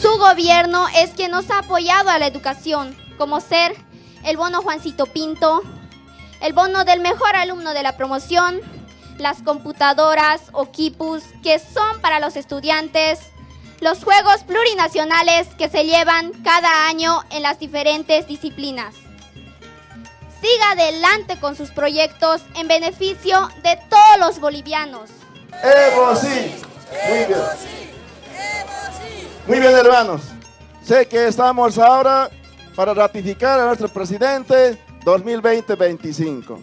Su gobierno es quien nos ha apoyado a la educación, como ser el bono Juancito Pinto, el bono del mejor alumno de la promoción, las computadoras o kipus que son para los estudiantes, los juegos plurinacionales que se llevan cada año en las diferentes disciplinas. Siga adelante con sus proyectos en beneficio de todos los bolivianos. Evo sí. Muy bien. Muy bien, hermanos. Sé que estamos ahora para ratificar a nuestro presidente 2020-25.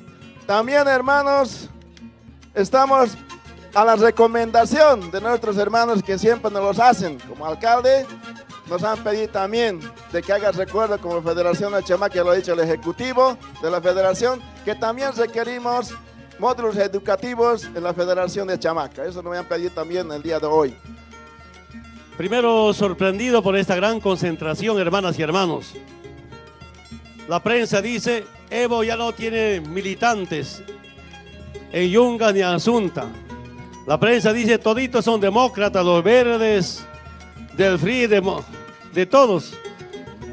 También, hermanos, estamos a la recomendación de nuestros hermanos que siempre nos los hacen. Como alcalde, nos han pedido también de que haga recuerdo como Federación de Chamaca, lo ha dicho el Ejecutivo de la Federación, que también requerimos módulos educativos en la Federación de Chamaca. Eso nos han pedido también el día de hoy. Primero sorprendido por esta gran concentración, hermanas y hermanos. La prensa dice, Evo ya no tiene militantes en Yunga ni Asunta. La prensa dice, toditos son demócratas, los verdes, del FRI, de, de todos.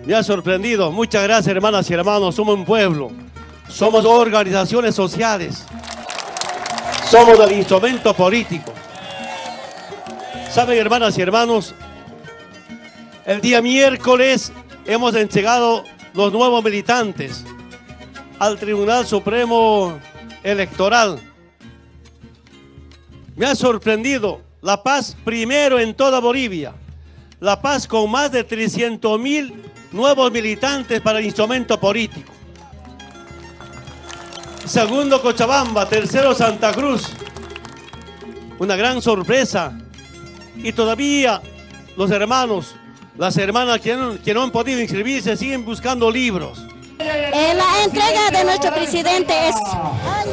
Me ha sorprendido. Muchas gracias, hermanas y hermanos. Somos un pueblo. Somos organizaciones sociales. Somos del instrumento político. Saben, hermanas y hermanos, el día miércoles hemos entregado los nuevos militantes al Tribunal Supremo Electoral. Me ha sorprendido La Paz primero en toda Bolivia. La Paz con más de 300 mil nuevos militantes para el instrumento político. Segundo Cochabamba, tercero Santa Cruz. Una gran sorpresa. Y todavía los hermanos, las hermanas que no, que no han podido inscribirse siguen buscando libros. Eh, la entrega de nuestro presidente es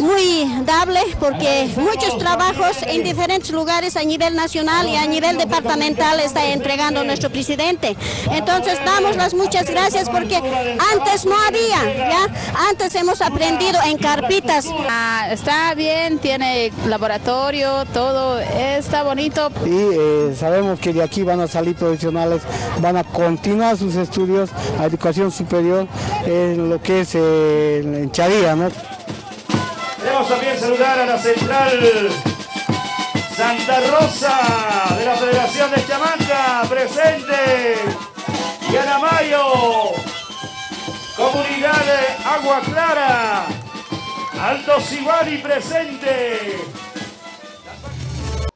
muy dable porque muchos trabajos en diferentes lugares a nivel nacional y a nivel departamental está entregando nuestro presidente. Entonces damos las muchas gracias porque antes no había, ¿ya? Antes hemos aprendido en carpitas. Ah, está bien, tiene laboratorio, todo está bonito. Y eh, sabemos que de aquí van a salir profesionales, van a continuar sus estudios a educación superior. Eh, lo que es eh, en Chavía, ¿no? Queremos también saludar a la central Santa Rosa de la Federación de Chamanca, presente. Yanamayo, Comunidad de Agua Clara, Alto Sibari presente.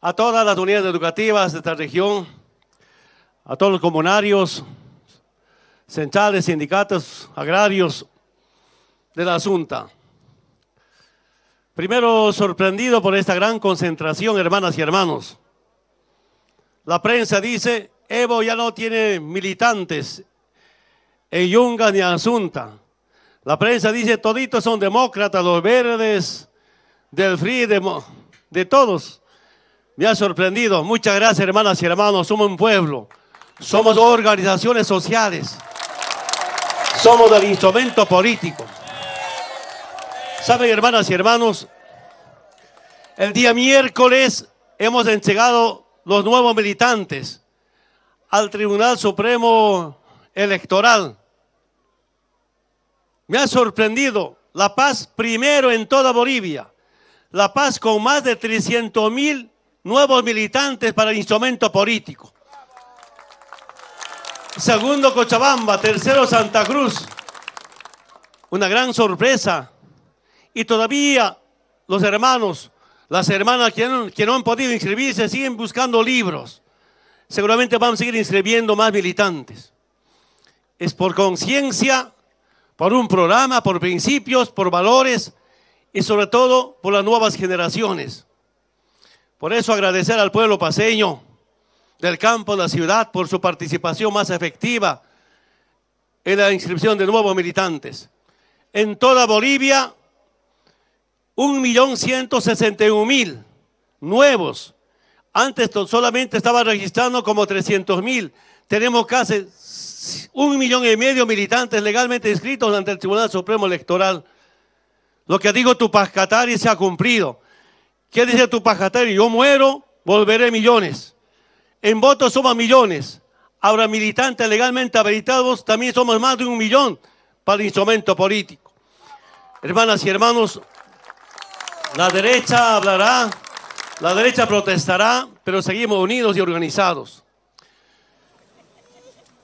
A todas las unidades educativas de esta región, a todos los comunarios, centrales, sindicatos agrarios de la Asunta. Primero sorprendido por esta gran concentración, hermanas y hermanos. La prensa dice, Evo ya no tiene militantes en Yunga ni Asunta. La prensa dice, toditos son demócratas, los verdes, del FRI, de, de todos. Me ha sorprendido. Muchas gracias, hermanas y hermanos. Somos un pueblo. Somos organizaciones sociales. Somos del instrumento político. Saben, hermanas y hermanos, el día miércoles hemos entregado los nuevos militantes al Tribunal Supremo Electoral. Me ha sorprendido La Paz primero en toda Bolivia. La Paz con más de 300 mil nuevos militantes para el instrumento político. Segundo Cochabamba, tercero Santa Cruz. Una gran sorpresa. Y todavía los hermanos, las hermanas que no, han podido inscribirse siguen buscando libros. Seguramente van a seguir inscribiendo más militantes. Es por conciencia, por un programa, por principios, por valores y sobre todo por las nuevas generaciones. Por eso agradecer al pueblo paseño del campo, de la ciudad, por su participación más efectiva en la inscripción de nuevos militantes. En toda Bolivia, 1.161.000 nuevos. Antes solamente estaba registrando como 300.000. Tenemos casi un millón y medio militantes legalmente inscritos ante el Tribunal Supremo Electoral Lo que dijo tu Pascatari se ha cumplido. ¿Qué dice tu Pascatari? Yo muero, volveré millones. En votos somos millones. Ahora militantes legalmente habilitados también somos más de un millón para el instrumento político. Hermanas y hermanos, la derecha hablará, la derecha protestará, pero seguimos unidos y organizados.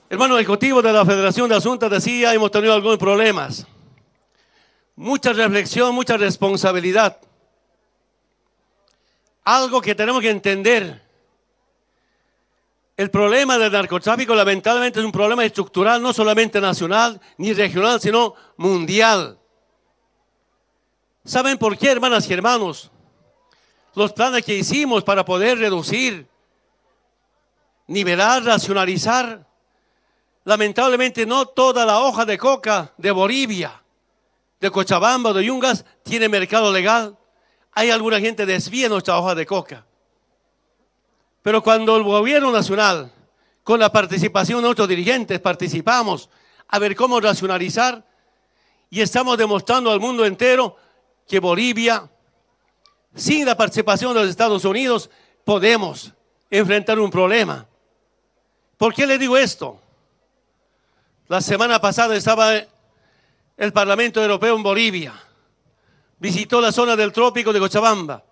Hermano ejecutivo de la Federación de Asuntos decía, hemos tenido algunos problemas. Mucha reflexión, mucha responsabilidad. Algo que tenemos que entender. El problema del narcotráfico lamentablemente es un problema estructural, no solamente nacional ni regional, sino mundial. ¿Saben por qué, hermanas y hermanos? Los planes que hicimos para poder reducir, nivelar, racionalizar, lamentablemente no toda la hoja de coca de Bolivia, de Cochabamba, de Yungas, tiene mercado legal. Hay alguna gente desvía nuestra hoja de coca. Pero cuando el gobierno nacional, con la participación de nuestros dirigentes, participamos a ver cómo racionalizar y estamos demostrando al mundo entero que Bolivia, sin la participación de los Estados Unidos, podemos enfrentar un problema. ¿Por qué le digo esto? La semana pasada estaba el Parlamento Europeo en Bolivia. Visitó la zona del trópico de Cochabamba.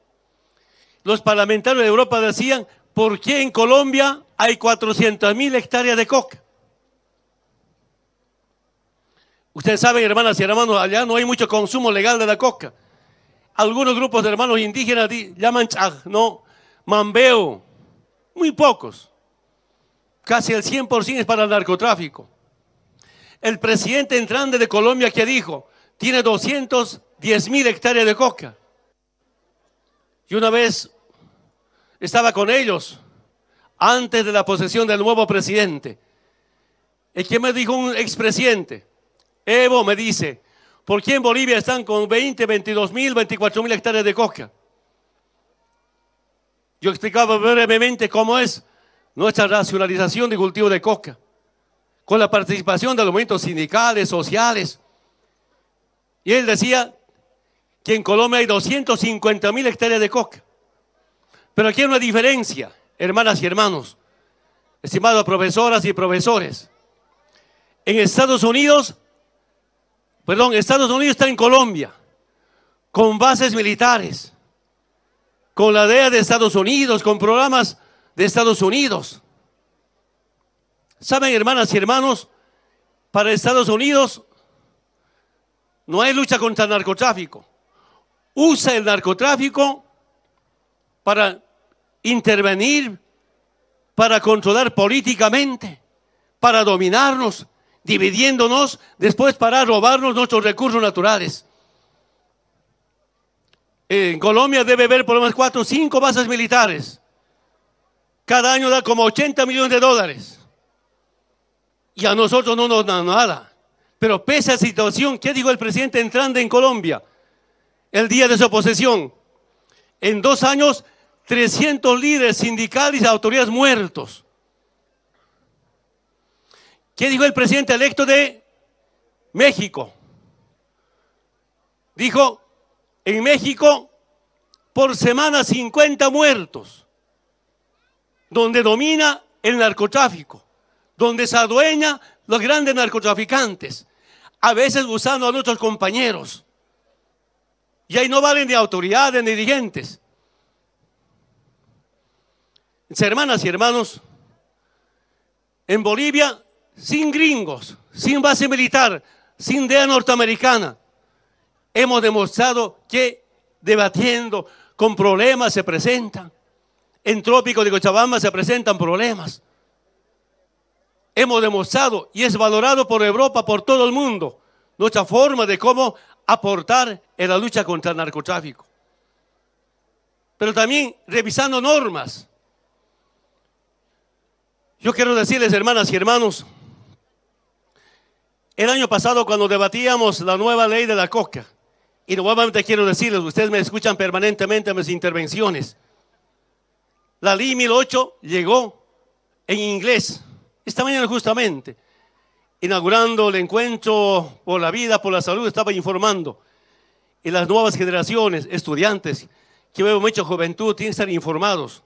Los parlamentarios de Europa decían, ¿por qué en Colombia hay 400 mil hectáreas de coca? Ustedes saben, hermanas y hermanos, allá no hay mucho consumo legal de la coca. Algunos grupos de hermanos indígenas llaman chag, no, mambeo, muy pocos. Casi el 100% es para el narcotráfico. El presidente entrante de Colombia que dijo, tiene 210 mil hectáreas de coca. Y una vez estaba con ellos, antes de la posesión del nuevo presidente. ¿Y qué me dijo un expresidente? Evo me dice, ¿por qué en Bolivia están con 20, 22 mil, 24 mil hectáreas de coca? Yo explicaba brevemente cómo es nuestra racionalización de cultivo de coca con la participación de los movimientos sindicales, sociales. Y él decía que en Colombia hay 250 mil hectáreas de coca. Pero aquí hay una diferencia, hermanas y hermanos, estimadas profesoras y profesores. En Estados Unidos, perdón, Estados Unidos está en Colombia, con bases militares, con la DEA de Estados Unidos, con programas de Estados Unidos. Saben, hermanas y hermanos, para Estados Unidos no hay lucha contra el narcotráfico. Usa el narcotráfico para intervenir, para controlar políticamente, para dominarnos, dividiéndonos, después para robarnos nuestros recursos naturales. En Colombia debe haber por lo menos cuatro o cinco bases militares. Cada año da como 80 millones de dólares y a nosotros no nos da nada. Pero pese a esa situación, ¿qué dijo el presidente entrando en Colombia el día de su posesión? En dos años, 300 líderes sindicales y autoridades muertos. ¿Qué dijo el presidente electo de México? Dijo, en México, por semana 50 muertos, donde domina el narcotráfico donde se adueña los grandes narcotraficantes, a veces usando a nuestros compañeros. Y ahí no valen ni autoridades ni dirigentes. Hermanas y hermanos, en Bolivia, sin gringos, sin base militar, sin DEA norteamericana, hemos demostrado que debatiendo con problemas se presentan. En Trópico de Cochabamba se presentan problemas hemos demostrado y es valorado por Europa, por todo el mundo, nuestra forma de cómo aportar en la lucha contra el narcotráfico. Pero también revisando normas. Yo quiero decirles, hermanas y hermanos, el año pasado cuando debatíamos la nueva ley de la coca, y nuevamente quiero decirles, ustedes me escuchan permanentemente en mis intervenciones, la ley 1008 llegó en inglés esta mañana justamente, inaugurando el encuentro por la vida, por la salud, estaba informando. y las nuevas generaciones, estudiantes, que veo mucha juventud, tienen que estar informados.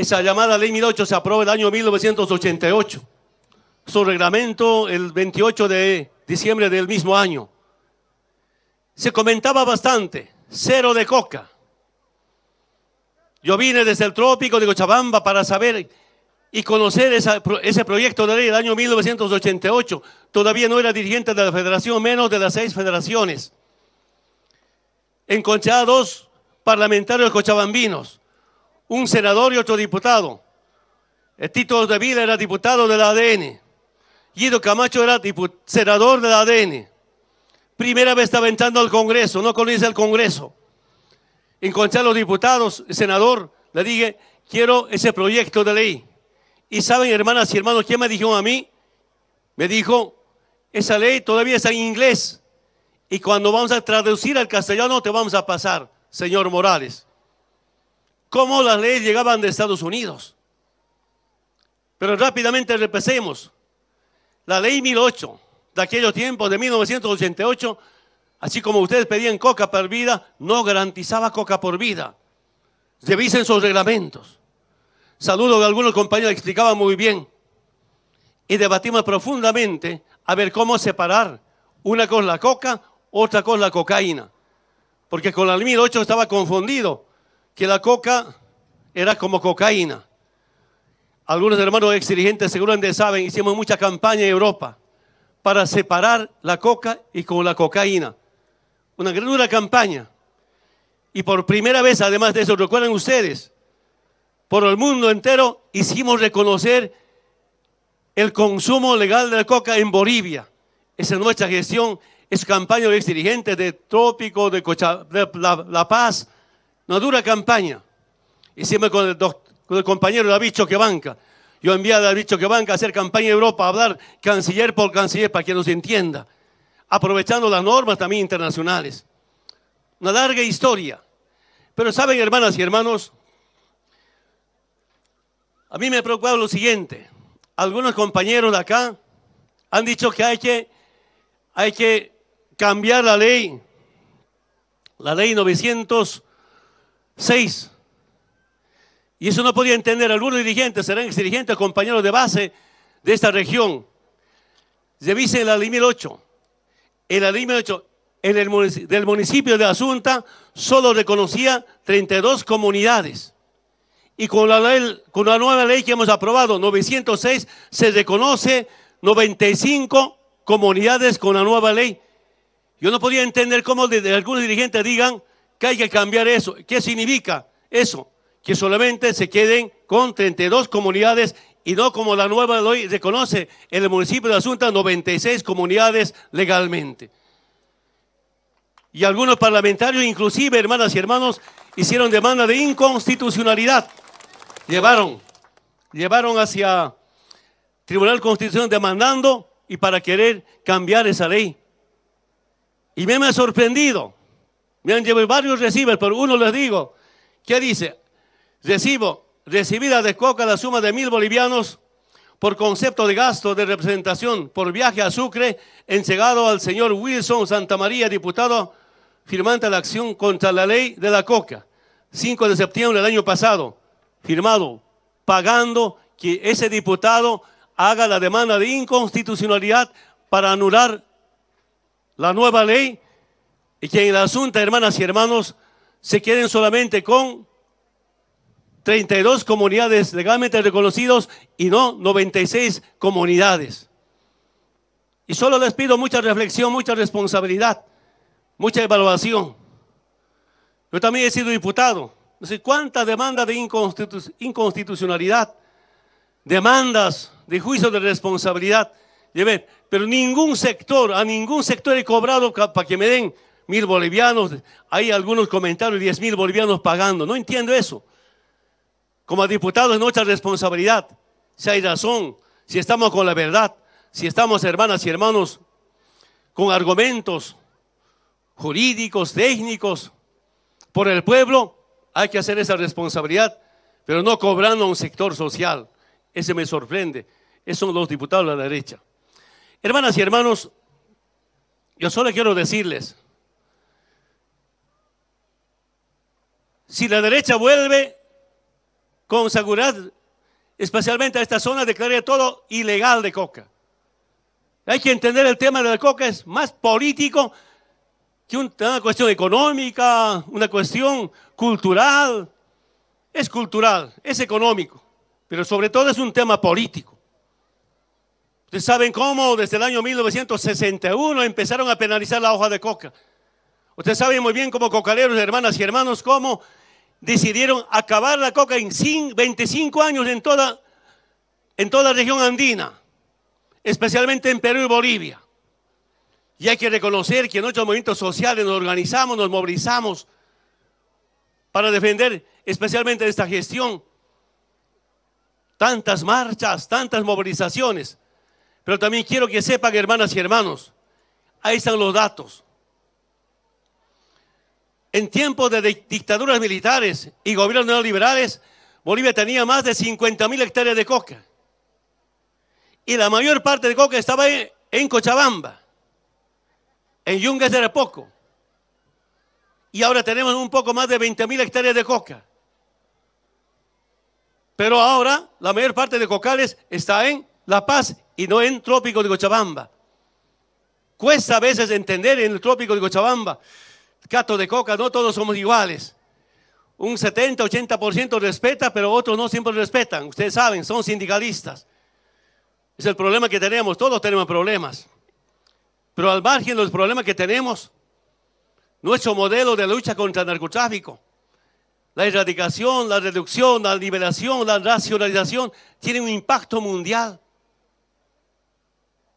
Esa llamada Ley 1008 se aprobó el año 1988. Su reglamento el 28 de diciembre del mismo año. Se comentaba bastante, cero de coca. Yo vine desde el trópico de Cochabamba para saber y conocer ese proyecto de ley del año 1988. Todavía no era dirigente de la federación, menos de las seis federaciones. Encontré a dos parlamentarios cochabambinos, un senador y otro diputado. El Tito de Vila era diputado del ADN. Guido Camacho era senador del ADN. Primera vez estaba entrando al Congreso, no conoce el Congreso. Encontré a los diputados, el senador, le dije, quiero ese proyecto de ley. Y saben, hermanas y hermanos, ¿quién me dijo a mí? Me dijo, esa ley todavía está en inglés. Y cuando vamos a traducir al castellano te vamos a pasar, señor Morales. ¿Cómo las leyes llegaban de Estados Unidos? Pero rápidamente repasemos. La ley 1008 de aquellos tiempos, de 1988, así como ustedes pedían coca por vida, no garantizaba coca por vida. Revisen sus reglamentos. Saludo a algunos compañeros que explicaban muy bien. Y debatimos profundamente a ver cómo separar una con la coca, otra con la cocaína. Porque con la 1008 estaba confundido que la coca era como cocaína. Algunos hermanos ex dirigentes seguramente saben, hicimos mucha campaña en Europa para separar la coca y con la cocaína. Una gran dura campaña. Y por primera vez, además de eso, recuerdan ustedes, por el mundo entero hicimos reconocer el consumo legal de la coca en Bolivia. Esa es nuestra gestión, es campaña de ex dirigentes de Trópico, de, la, Paz, una dura campaña. Hicimos con el, con el compañero David Choquebanca. Yo envié a David Choquebanca a hacer campaña en Europa, a hablar canciller por canciller para que nos entienda, aprovechando las normas también internacionales. Una larga historia. Pero saben, hermanas y hermanos, a mí me ha preocupado lo siguiente. Algunos compañeros de acá han dicho que hay que, hay que cambiar la ley, la ley 906. Y eso no podía entender. Algunos dirigentes, serán ex dirigentes, compañeros de base de esta región. Revisen la ley 1008. En la ley 1008, en el del municipio de Asunta, solo reconocía 32 comunidades. Y con la, con la nueva ley que hemos aprobado, 906, se reconoce 95 comunidades con la nueva ley. Yo no podía entender cómo de, algunos dirigentes digan que hay que cambiar eso. ¿Qué significa eso? Que solamente se queden con 32 comunidades y no como la nueva ley reconoce en el municipio de Asunta 96 comunidades legalmente. Y algunos parlamentarios, inclusive hermanas y hermanos, hicieron demanda de inconstitucionalidad llevaron, llevaron hacia Tribunal Constitucional demandando y para querer cambiar esa ley. Y me, ha sorprendido. Me han llevado varios recibos, pero uno les digo, ¿qué dice? Recibo, recibida de Coca la suma de mil bolivianos por concepto de gasto de representación por viaje a Sucre, entregado al señor Wilson Santa María, diputado firmante de la acción contra la ley de la Coca, 5 de septiembre del año pasado firmado pagando que ese diputado haga la demanda de inconstitucionalidad para anular la nueva ley y que en el asunto, hermanas y hermanos, se queden solamente con 32 comunidades legalmente reconocidos y no 96 comunidades. Y solo les pido mucha reflexión, mucha responsabilidad, mucha evaluación. Yo también he sido diputado no sé cuántas demandas de inconstitucionalidad, demandas de juicio de responsabilidad. Pero ningún sector, a ningún sector he cobrado para que me den mil bolivianos. Hay algunos comentarios, diez mil bolivianos pagando. No entiendo eso. Como diputados es nuestra responsabilidad. Si hay razón, si estamos con la verdad, si estamos hermanas y hermanos con argumentos jurídicos, técnicos, por el pueblo, hay que hacer esa responsabilidad, pero no cobrando a un sector social. Ese me sorprende. Esos son los diputados de la derecha. Hermanas y hermanos, yo solo quiero decirles, si la derecha vuelve con seguridad, especialmente a esta zona, declararía todo ilegal de coca. Hay que entender el tema de la coca, es más político que una cuestión económica, una cuestión cultural. Es cultural, es económico, pero sobre todo es un tema político. Ustedes saben cómo desde el año 1961 empezaron a penalizar la hoja de coca. Ustedes saben muy bien como cocaleros, hermanas y hermanos, cómo decidieron acabar la coca en 25 años en toda, en toda la región andina, especialmente en Perú y Bolivia. Y hay que reconocer que en nuestros movimientos sociales nos organizamos, nos movilizamos para defender especialmente esta gestión. Tantas marchas, tantas movilizaciones. Pero también quiero que sepan, hermanas y hermanos, ahí están los datos en tiempos de dictaduras militares y gobiernos neoliberales, Bolivia tenía más de 50 mil hectáreas de coca. Y la mayor parte de coca estaba en, Cochabamba. En Yungas era poco. Y ahora tenemos un poco más de 20 mil hectáreas de coca. Pero ahora la mayor parte de cocales está en La Paz y no en Trópico de Cochabamba. Cuesta a veces entender en el Trópico de Cochabamba Cato de coca, no todos somos iguales. Un 70, 80% respeta, pero otros no siempre respetan. Ustedes saben, son sindicalistas. Es el problema que tenemos, todos tenemos problemas. Pero al margen de los problemas que tenemos, nuestro modelo de lucha contra el narcotráfico, la erradicación, la reducción, la liberación, la racionalización, tiene un impacto mundial.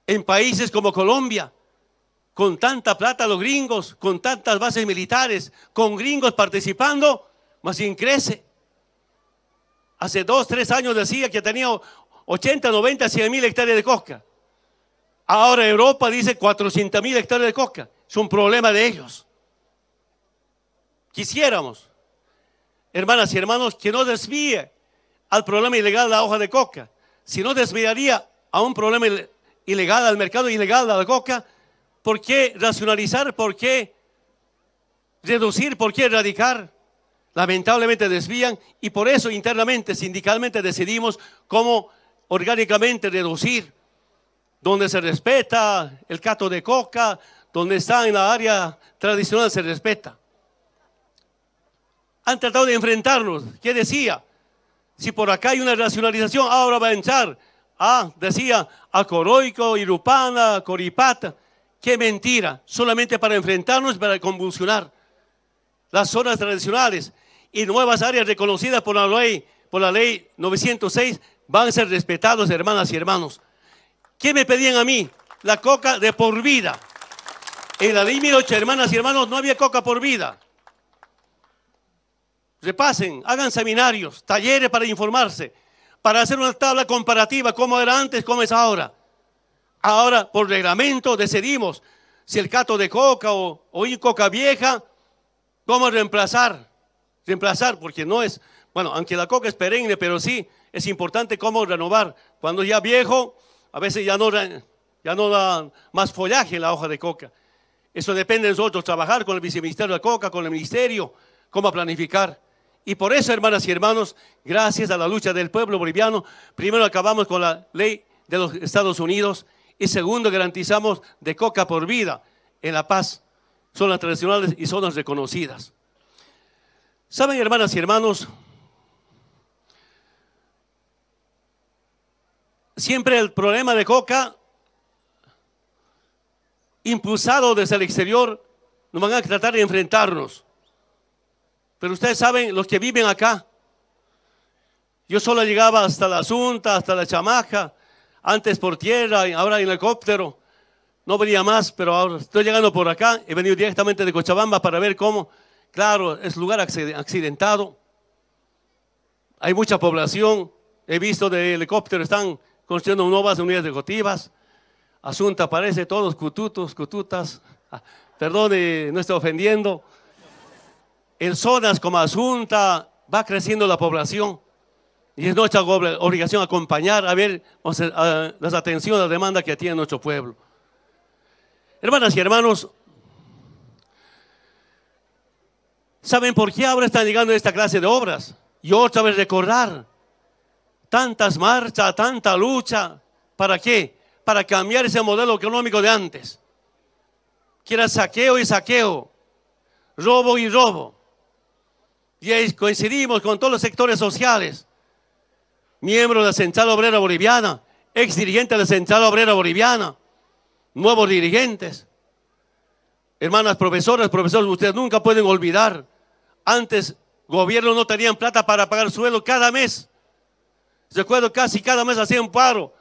En países como Colombia, con tanta plata los gringos, con tantas bases militares, con gringos participando, más bien crece. Hace dos, tres años decía que tenía 80, 90, 100 mil hectáreas de coca. Ahora Europa dice 400 mil hectáreas de coca. Es un problema de ellos. Quisiéramos, hermanas y hermanos, que no desvíe al problema ilegal la hoja de coca. Si no desviaría a un problema ilegal, al mercado ilegal de la coca, ¿Por qué racionalizar? ¿Por qué reducir? ¿Por qué erradicar? Lamentablemente desvían y por eso internamente, sindicalmente decidimos cómo orgánicamente reducir, donde se respeta el cato de coca, donde está en la área tradicional se respeta. Han tratado de enfrentarnos. ¿Qué decía? Si por acá hay una racionalización, ahora va a entrar. Ah, decía a Coroico, Irupana, Coripata. Qué mentira, solamente para enfrentarnos, para convulsionar las zonas tradicionales y nuevas áreas reconocidas por la ley, por la ley 906 van a ser respetados, hermanas y hermanos. ¿Qué me pedían a mí? La coca de por vida. En la ley 1008, hermanas y hermanos, no había coca por vida. Repasen, hagan seminarios, talleres para informarse, para hacer una tabla comparativa, cómo era antes, cómo es ahora. Ahora, por reglamento, decidimos si el cato de coca o, o coca vieja, cómo reemplazar. Reemplazar, porque no es, bueno, aunque la coca es perenne, pero sí es importante cómo renovar. Cuando ya viejo, a veces ya no, ya no da más follaje la hoja de coca. Eso depende de nosotros, trabajar con el viceministerio de coca, con el ministerio, cómo planificar. Y por eso, hermanas y hermanos, gracias a la lucha del pueblo boliviano, primero acabamos con la ley de los Estados Unidos y segundo, garantizamos de coca por vida en La Paz, zonas tradicionales y zonas reconocidas. Saben, hermanas y hermanos, siempre el problema de coca, impulsado desde el exterior, nos van a tratar de enfrentarnos. Pero ustedes saben, los que viven acá, yo solo llegaba hasta la Asunta, hasta la Chamaja, antes por tierra, ahora en helicóptero. No venía más, pero ahora estoy llegando por acá. He venido directamente de Cochabamba para ver cómo, claro, es lugar accidentado. Hay mucha población. He visto de helicóptero, están construyendo nuevas unidades ejecutivas. Asunta parece todos cututos, cututas. Ah, perdone, no estoy ofendiendo. En zonas como Asunta va creciendo la población. Y es nuestra obligación acompañar a ver las atenciones, las demandas que tiene nuestro pueblo. Hermanas y hermanos, ¿Saben por qué ahora están llegando esta clase de obras? Y otra vez recordar tantas marchas, tanta lucha. ¿Para qué? Para cambiar ese modelo económico de antes. Que era saqueo y saqueo, robo y robo. Y ahí coincidimos con todos los sectores sociales. Miembros de la Central Obrera Boliviana, ex dirigente de la Central Obrera Boliviana, nuevos dirigentes. Hermanas profesoras, profesores, ustedes nunca pueden olvidar. Antes, gobierno no tenían plata para pagar suelo cada mes. Recuerdo casi cada mes hacían paro.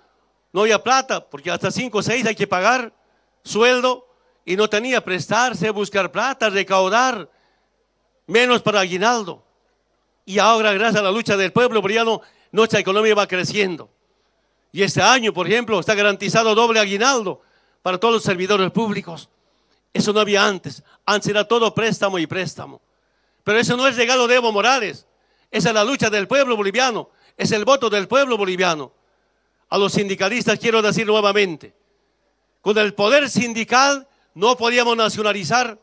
No había plata, porque hasta cinco o seis hay que pagar sueldo y no tenía prestarse, buscar plata, recaudar, menos para aguinaldo. Y ahora, gracias a la lucha del pueblo boliviano, nuestra economía va creciendo. Y este año, por ejemplo, está garantizado doble aguinaldo para todos los servidores públicos. Eso no había antes. Antes era todo préstamo y préstamo. Pero eso no es regalo de Evo Morales. Esa es la lucha del pueblo boliviano. Es el voto del pueblo boliviano. A los sindicalistas quiero decir nuevamente, con el poder sindical no podíamos nacionalizar.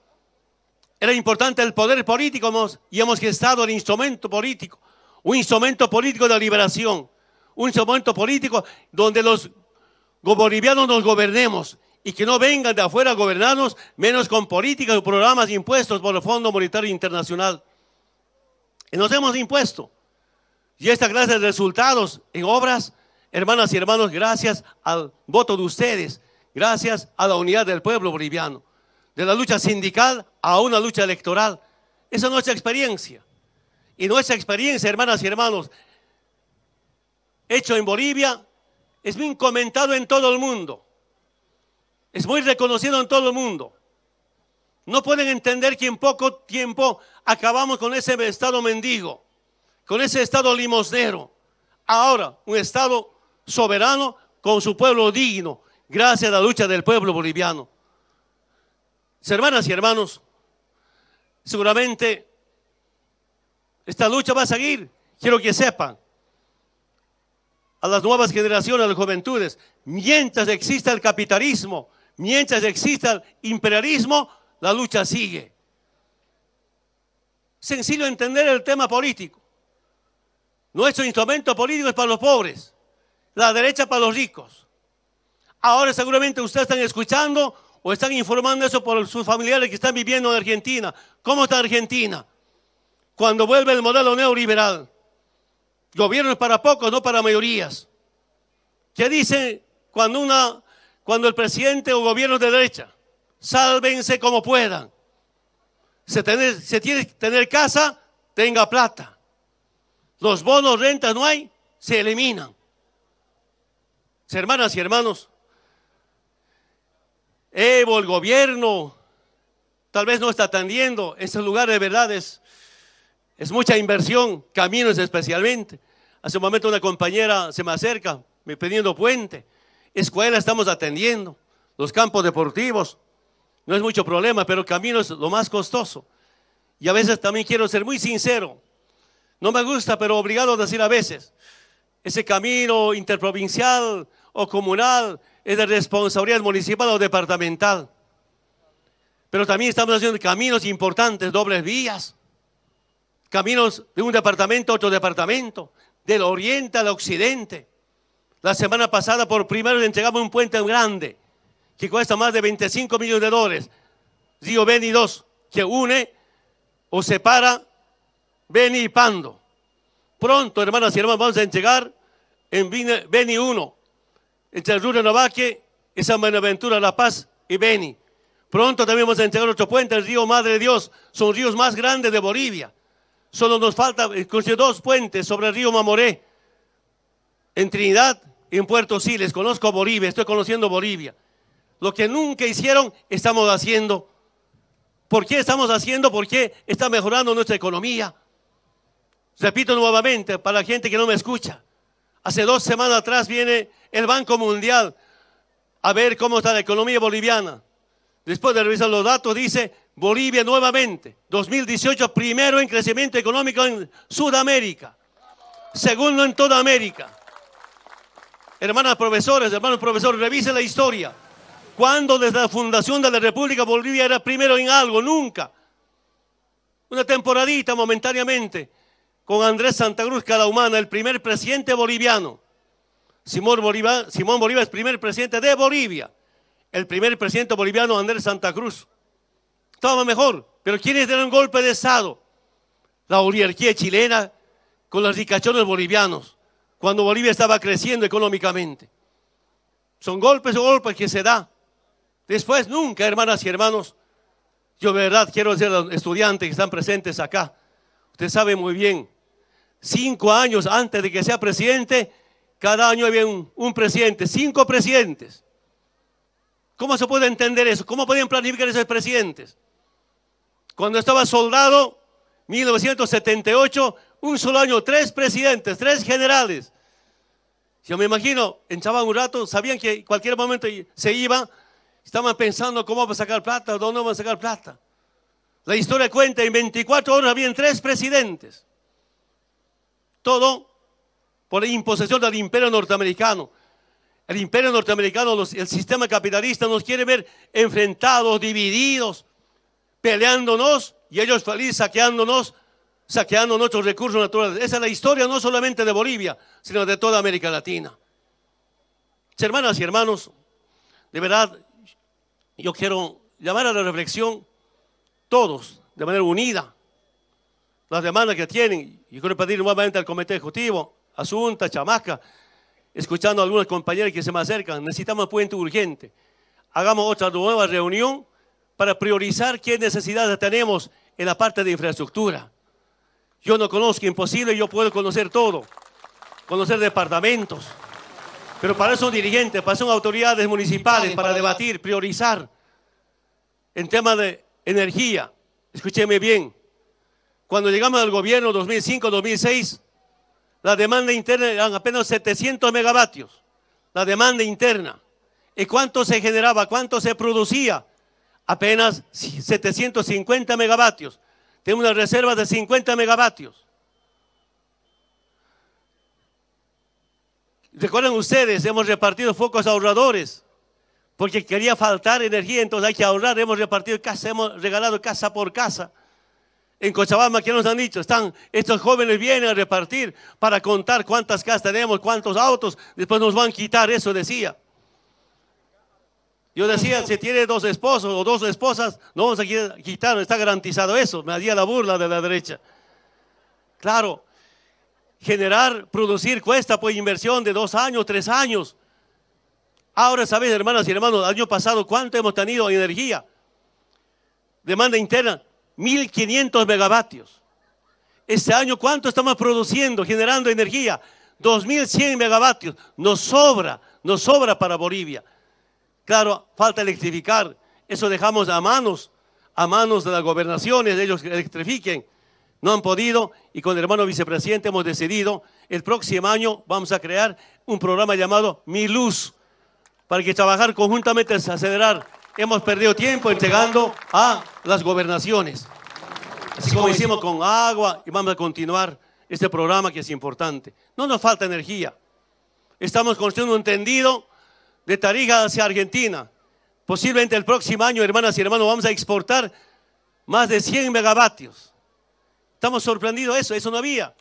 Era importante el poder político y hemos gestado el instrumento político. Un instrumento político de liberación. Un instrumento político donde los bolivianos nos gobernemos y que no vengan de afuera a gobernarnos, menos con políticas o programas impuestos por el Fondo Monetario Internacional. Y nos hemos impuesto. Y esta clase de resultados en obras, hermanas y hermanos, gracias al voto de ustedes, gracias a la unidad del pueblo boliviano, de la lucha sindical a una lucha electoral. Esa es nuestra experiencia. Y nuestra experiencia, hermanas y hermanos, hecho en Bolivia, es bien comentado en todo el mundo. Es muy reconocido en todo el mundo. No pueden entender que en poco tiempo acabamos con ese estado mendigo, con ese estado limosnero. Ahora, un estado soberano con su pueblo digno, gracias a la lucha del pueblo boliviano. Hermanas y hermanos, seguramente esta lucha va a seguir. Quiero que sepan a las nuevas generaciones, a las juventudes, mientras exista el capitalismo, Mientras exista el imperialismo, la lucha sigue. Sencillo entender el tema político. Nuestro instrumento político es para los pobres, la derecha para los ricos. Ahora seguramente ustedes están escuchando o están informando eso por sus familiares que están viviendo en Argentina. ¿Cómo está Argentina? Cuando vuelve el modelo neoliberal. Gobierno es para pocos, no para mayorías. ¿Qué dice cuando una cuando el presidente o gobierno de derecha, sálvense como puedan. Se, tiene que tener casa, tenga plata. Los bonos, rentas no hay, se eliminan. Hermanas y hermanos, Evo, el gobierno, tal vez no está atendiendo. Ese lugar de verdad es, mucha inversión, caminos especialmente. Hace un momento una compañera se me acerca, me pidiendo puente escuela estamos atendiendo, los campos deportivos, no es mucho problema, pero camino lo más costoso. Y a veces también quiero ser muy sincero, no me gusta, pero obligado a decir a veces, ese camino interprovincial o comunal es de responsabilidad municipal o departamental. Pero también estamos haciendo caminos importantes, dobles vías, caminos de un departamento a otro departamento, del oriente al occidente. La semana pasada por primera vez entregamos un puente grande que cuesta más de 25 millones de dólares. Río Beni 2, que une o separa Beni y Pando. Pronto, hermanas y hermanos, vamos a entregar en Beni 1, entre Río Novaque y San Buenaventura, La Paz y Beni. Pronto también vamos a entregar otro puente, el río Madre de Dios. Son ríos más grandes de Bolivia. Solo nos falta dos puentes sobre el río Mamoré, en Trinidad en Puerto Siles, conozco Bolivia, estoy conociendo Bolivia. Lo que nunca hicieron, estamos haciendo. ¿Por qué estamos haciendo? ¿Por qué está mejorando nuestra economía? Repito nuevamente, para la gente que no me escucha. Hace dos semanas atrás viene el Banco Mundial a ver cómo está la economía boliviana. Después de revisar los datos, dice Bolivia nuevamente, 2018 primero en crecimiento económico en Sudamérica, segundo en toda América. Hermanas profesores, hermanos profesores, revisen la historia. Cuando desde la fundación de la República Bolivia era primero en algo, nunca. una temporadita momentáneamente con Andrés Santa Cruz Humana, el primer presidente boliviano. Simón Bolívar, Simón Bolívar es primer presidente de Bolivia. El primer presidente boliviano, Andrés Santa Cruz. Estaba mejor, pero ¿quiénes dieron un golpe de Estado? La oligarquía chilena con los ricachones bolivianos, cuando Bolivia estaba creciendo económicamente. Son golpes o golpes que se da. Después nunca, hermanas y hermanos, yo de verdad quiero decir a los estudiantes que están presentes acá, usted sabe muy bien, cinco años antes de que sea presidente, cada año había un, un presidente, cinco presidentes. ¿Cómo se puede entender eso? ¿Cómo pueden planificar esos presidentes? Cuando estaba soldado, 1978, un solo año, tres presidentes, tres generales. Yo me imagino, entraban un rato, sabían que cualquier momento se iba, estaban pensando cómo va a sacar plata, dónde van a sacar plata. La historia cuenta, en 24 horas habían tres presidentes. Todo por imposición del imperio norteamericano. El imperio norteamericano, el sistema capitalista nos quiere ver enfrentados, divididos, peleándonos y ellos felices saqueándonos, saqueando nuestros recursos naturales. Esa es la historia no solamente de Bolivia, sino de toda América Latina. Hermanas y hermanos, de verdad, yo quiero llamar a la reflexión todos, de manera unida, las demandas que tienen. Y quiero pedir nuevamente al Comité Ejecutivo, Asunta, Chamaca, escuchando a algunos compañeros que se me acercan, necesitamos puente urgente. Hagamos otra nueva reunión para priorizar qué necesidades tenemos en la parte de infraestructura. Yo no conozco, imposible, yo puedo conocer todo, conocer departamentos. Pero para eso dirigentes, para eso autoridades municipales, para debatir, priorizar. En tema de energía, escúcheme bien, cuando llegamos al gobierno 2005-2006, la demanda interna eran apenas 700 megavatios, la demanda interna. ¿Y cuánto se generaba? ¿Cuánto se producía? Apenas 750 megavatios. Tengo una reserva de 50 megavatios. Recuerden ustedes, hemos repartido focos ahorradores porque quería faltar energía, entonces hay que ahorrar. Hemos repartido casa, hemos regalado casa por casa en Cochabamba, ¿qué nos han dicho? Están, estos jóvenes vienen a repartir para contar cuántas casas tenemos, cuántos autos, después nos van a quitar, eso decía. Yo decía, si tiene dos esposos o dos esposas, no vamos a quitar, está garantizado eso. Me hacía la burla de la derecha. Claro, generar, producir cuesta pues inversión de dos años, tres años. Ahora, ¿sabes, hermanas y hermanos? El año pasado, ¿cuánto hemos tenido energía? Demanda interna, 1.500 megavatios. Este año, ¿cuánto estamos produciendo, generando energía? 2.100 megavatios. Nos sobra, nos sobra para Bolivia. Claro, falta electrificar. Eso dejamos a manos, a manos de las gobernaciones, ellos electrifiquen. No han podido y con el hermano vicepresidente hemos decidido, el próximo año vamos a crear un programa llamado Mi Luz, para que trabajar conjuntamente es acelerar hemos perdido tiempo entregando a las gobernaciones. Así como hicimos con agua y vamos a continuar este programa que es importante. No nos falta energía. Estamos construyendo un tendido de Tarija hacia Argentina. Posiblemente el próximo año, hermanas y hermanos, vamos a exportar más de 100 megavatios. Estamos sorprendidos de eso, eso no había.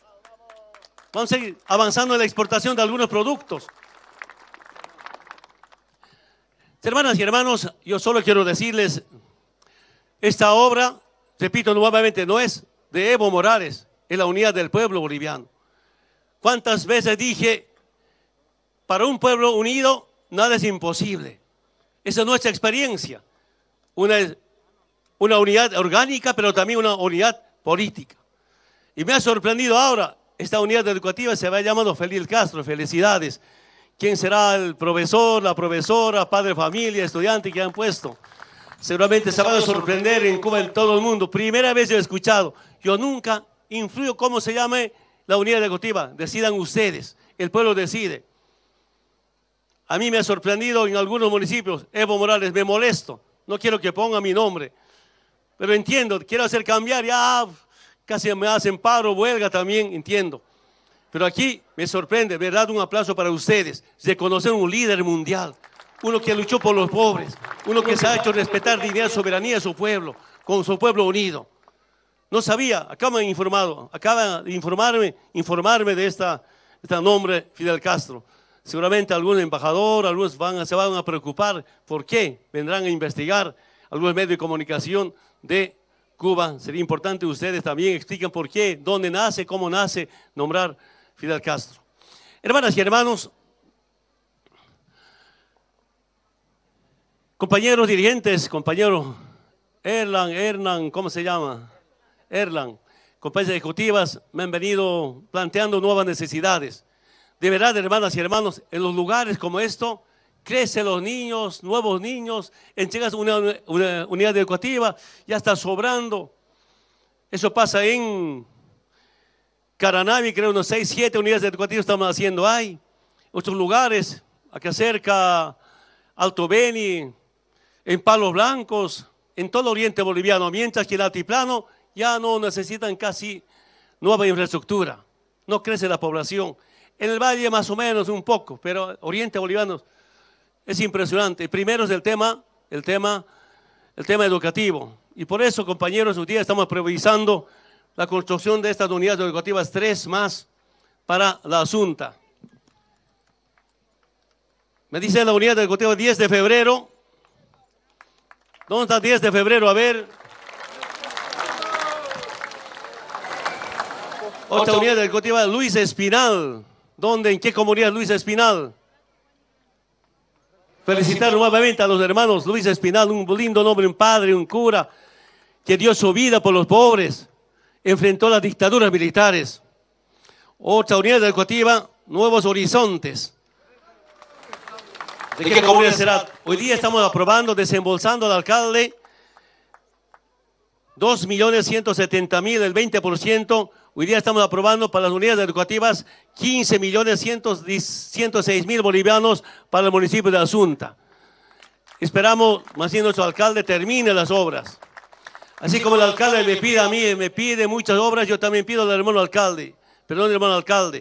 Vamos a ir avanzando en la exportación de algunos productos. Hermanas y hermanos, yo solo quiero decirles, esta obra, repito nuevamente, no es de Evo Morales, es la unidad del pueblo boliviano. ¿Cuántas veces dije, para un pueblo unido nada es imposible? Esa es nuestra experiencia. Una, unidad orgánica, pero también una unidad política. Y me ha sorprendido ahora, esta unidad educativa se va llamando Feliz Castro, felicidades quién será el profesor, la profesora, padre familia, estudiante que han puesto. Seguramente se van a sorprender en Cuba, en todo el mundo. Primera vez yo he escuchado. Yo nunca influyo cómo se llame la unidad ejecutiva. Decidan ustedes. El pueblo decide. A mí me ha sorprendido en algunos municipios. Evo Morales, me molesto. No quiero que ponga mi nombre. Pero entiendo, quiero hacer cambiar. Ya casi me hacen paro, huelga también, entiendo. Pero aquí me sorprende, ¿verdad? Un aplauso para ustedes. De conocer un líder mundial, uno que luchó por los pobres, uno que se ha hecho respetar dignidad soberanía de su pueblo, con su pueblo unido. No sabía, acaban de informado, acaba de informarme, informarme de esta, este nombre Fidel Castro. Seguramente algún embajador, algunos van, se van a preocupar. ¿Por qué? Vendrán a investigar algunos medios de comunicación de Cuba. Sería importante ustedes también expliquen por qué, dónde nace, cómo nace nombrar Fidel Castro. Hermanas y hermanos, compañeros dirigentes, compañero Erlan, Hernán, ¿cómo se llama? Erlan, compañías ejecutivas me han venido planteando nuevas necesidades. De verdad, hermanas y hermanos, en los lugares como esto, crecen los niños, nuevos niños, entregas una, una unidad educativa, ya está sobrando. Eso pasa en Caranavi, creo, unos 6, 7 unidades educativas estamos haciendo ahí. Otros lugares, acá cerca, Alto Beni, en Palos Blancos, en todo el oriente boliviano, mientras que en Altiplano ya no necesitan casi nueva infraestructura, no crece la población. En el valle más o menos un poco, pero oriente boliviano es impresionante. Primero es el tema, el tema, el tema educativo. Y por eso, compañeros, hoy día estamos previsando la construcción de estas unidades educativas, tres más para la Asunta. Me dice la unidad educativa 10 de febrero. ¿Dónde está 10 de febrero? A ver. Otra unidad educativa, Luis Espinal. ¿Dónde? ¿En qué comunidad Luis Espinal? Felicitar nuevamente a los hermanos Luis Espinal, un lindo nombre, un padre, un cura, que dio su vida por los pobres, enfrentó las dictaduras militares. Otra unidad educativa, Nuevos Horizontes. ¿De qué comunidad será? Hoy día estamos aprobando, desembolsando al alcalde 2.170.000, el 20%. Hoy día estamos aprobando para las unidades educativas 15.106.000 bolivianos para el municipio de Asunta. Esperamos, más bien nuestro alcalde termine las obras. Así como el alcalde me pide a mí, me pide muchas obras, yo también pido al hermano alcalde. Perdón, hermano alcalde.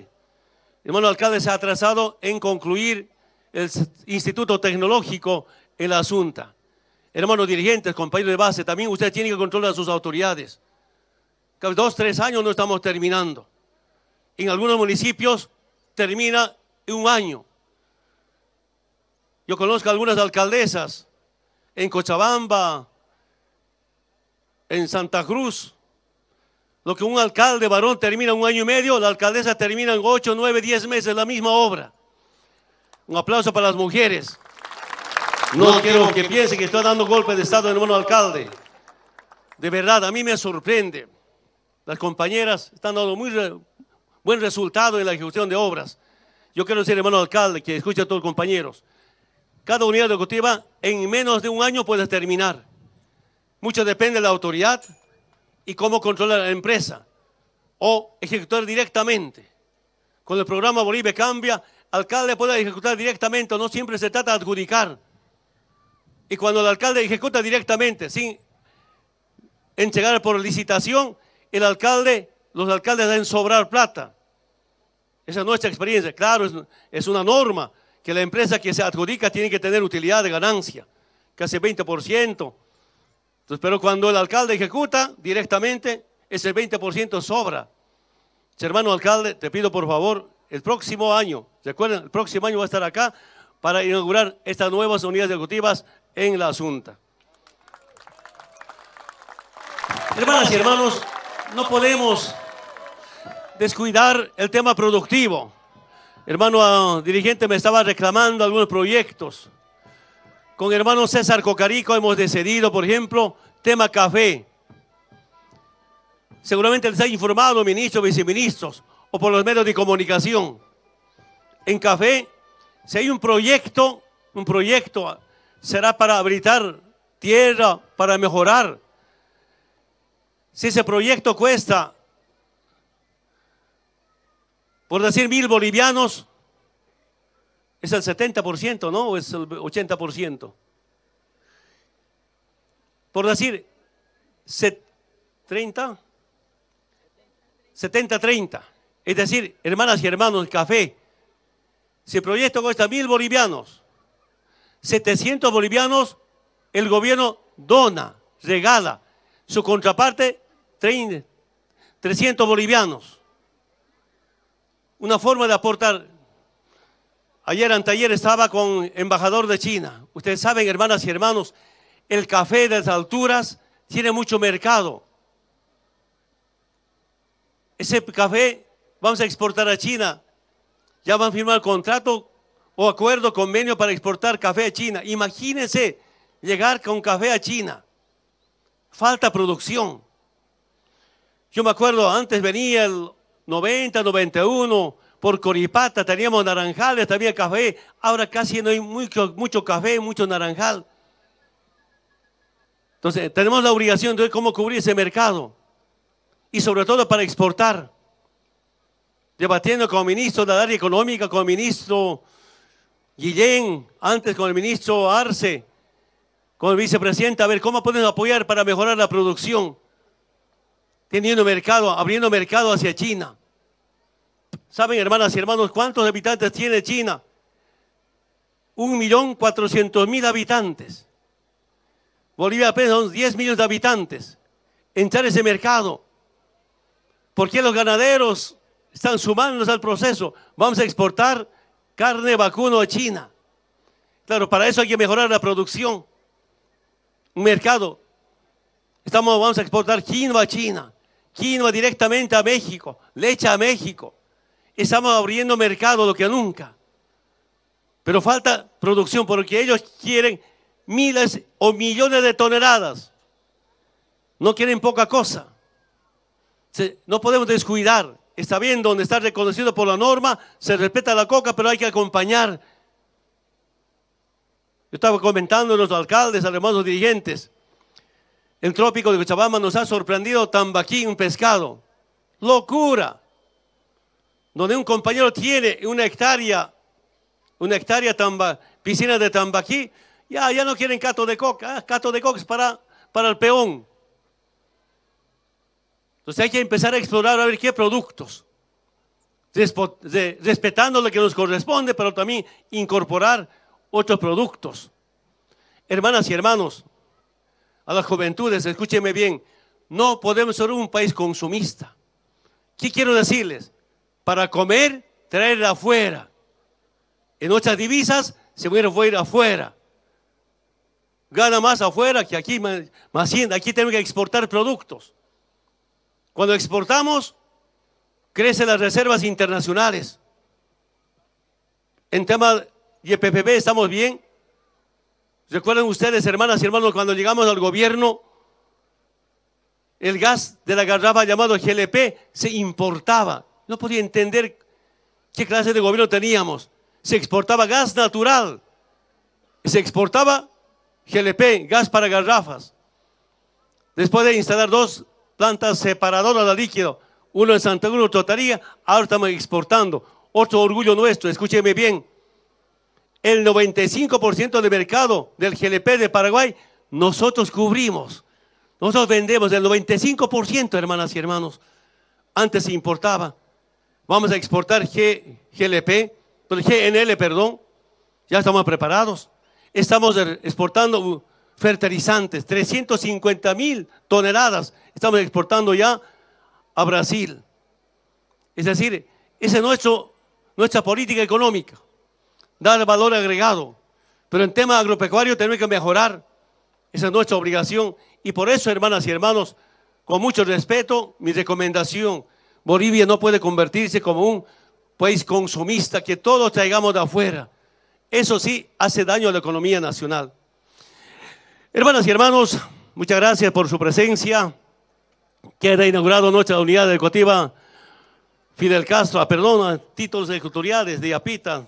El hermano alcalde se ha atrasado en concluir el Instituto Tecnológico en la Asunta. Hermanos dirigentes, compañeros de base, también ustedes tienen que controlar a sus autoridades. Dos, tres años no estamos terminando. En algunos municipios termina un año. Yo conozco algunas alcaldesas en Cochabamba, en Santa Cruz. Lo que un alcalde varón termina un año y medio, la alcaldesa termina en ocho, nueve, diez meses la misma obra. Un aplauso para las mujeres. No quiero que piensen que estoy dando golpe de Estado, hermano alcalde. De verdad, a mí me sorprende. Las compañeras están dando muy buen resultado en la ejecución de obras. Yo quiero decir, hermano alcalde, que escuche a todos los compañeros. Cada unidad ejecutiva en menos de un año puede terminar. Mucho depende de la autoridad y cómo controlar la empresa o ejecutar directamente. Con el programa Bolivia Cambia, alcalde puede ejecutar directamente, no siempre se trata de adjudicar. Y cuando el alcalde ejecuta directamente, sin entregar por licitación, el alcalde, los alcaldes deben sobrar plata. Esa es nuestra experiencia. Claro, es, una norma que la empresa que se adjudica tiene que tener utilidad de ganancia, casi 20%. Entonces, pero cuando el alcalde ejecuta directamente, ese 20% sobra. Hermano alcalde, te pido por favor, el próximo año, recuerden, el próximo año va a estar acá para inaugurar estas nuevas unidades ejecutivas en la Asunta. Hermanas y hermanos, no podemos descuidar el tema productivo. Hermano ah, dirigente me estaba reclamando algunos proyectos. Con hermano César Cocarico hemos decidido, por ejemplo, tema café. Seguramente les ha informado ministros, viceministros o por los medios de comunicación. En café, si hay un proyecto, un proyecto será para habilitar tierra, para mejorar. Si ese proyecto cuesta, por decir mil bolivianos, es el 70%, ¿no? O es el 80%. Por decir, 30, 70-30. Es decir, hermanas y hermanos, el café, si el proyecto cuesta mil bolivianos, 700 bolivianos, el gobierno dona, regala. Su contraparte 30, 300 bolivianos. Una forma de aportar. Ayer, anteayer, estaba con embajador de China. Ustedes saben, hermanas y hermanos, el café de las alturas tiene mucho mercado. Ese café vamos a exportar a China. Ya van a firmar contrato o acuerdo, convenio para exportar café a China. Imagínense llegar con café a China. Falta producción. Yo me acuerdo, antes venía el 90, 91, por Coripata teníamos naranjales, también café. Ahora casi no hay mucho, mucho café, mucho naranjal. Entonces, tenemos la obligación de cómo cubrir ese mercado. Y sobre todo para exportar. Debatiendo con el ministro de la área económica, con el ministro Guillén, antes con el ministro Arce, con el vicepresidente, a ver cómo podemos apoyar para mejorar la producción. Teniendo mercado, abriendo mercado hacia China. ¿Saben, hermanas y hermanos, cuántos habitantes tiene China? Un millón cuatrocientos mil habitantes. Bolivia apenas son 10 millones de habitantes. Entrar ese mercado. ¿Por qué los ganaderos están sumándonos al proceso? Vamos a exportar carne vacuno a China. Claro, para eso hay que mejorar la producción. Un mercado. Estamos, vamos a exportar quinoa a China, quinoa directamente a México, leche a México. Estamos abriendo mercado lo que nunca. Pero falta producción porque ellos quieren miles o millones de toneladas. No quieren poca cosa. No podemos descuidar. Está bien donde está reconocido por la norma, se respeta la coca, pero hay que acompañar. Yo estaba comentando a los alcaldes, a los hermanos dirigentes. El trópico de Cochabamba nos ha sorprendido tambaquí, un pescado. Locura. Donde un compañero tiene una hectárea, una hectárea tamba, piscina de tambaquí, ya, ya no quieren cato de coca. ¿eh? Cato de coca es para, para el peón. Entonces hay que empezar a explorar a ver qué productos. Respetando lo que nos corresponde, pero también incorporar otros productos. Hermanas y hermanos, a las juventudes, escúchenme bien, no podemos ser un país consumista. ¿Qué quiero decirles? Para comer, traer afuera. En otras divisas, se muere fuera afuera gana más afuera que aquí, más aquí tenemos que exportar productos. Cuando exportamos, crecen las reservas internacionales. En tema de PPP estamos bien. Recuerden ustedes, hermanas y hermanos, cuando llegamos al gobierno, el gas de la garrafa llamado GLP se importaba. No podía entender qué clase de gobierno teníamos. Se exportaba gas natural. Se exportaba GLP, gas para garrafas. Después de instalar dos plantas separadoras de líquido, uno en Santa Cruz, otro Taría, ahora estamos exportando. Otro orgullo nuestro, escúcheme bien. El 95% del mercado del GLP de Paraguay, nosotros cubrimos. Nosotros vendemos el 95%, hermanas y hermanos. Antes se importaba. Vamos a exportar GLP, GNL, perdón. Ya estamos preparados. Estamos exportando fertilizantes, 350 mil toneladas estamos exportando ya a Brasil. Es decir, esa es nuestra política económica, dar valor agregado. Pero en tema agropecuario tenemos que mejorar, esa es nuestra obligación. Y por eso, hermanas y hermanos, con mucho respeto, mi recomendación, Bolivia no puede convertirse como un país consumista, que todos traigamos de afuera. Eso sí hace daño a la economía nacional. Hermanas y hermanos, muchas gracias por su presencia. Queda inaugurado nuestra unidad educativa Fidel Castro, ah, perdón, títulos ejecutoriales de Apita.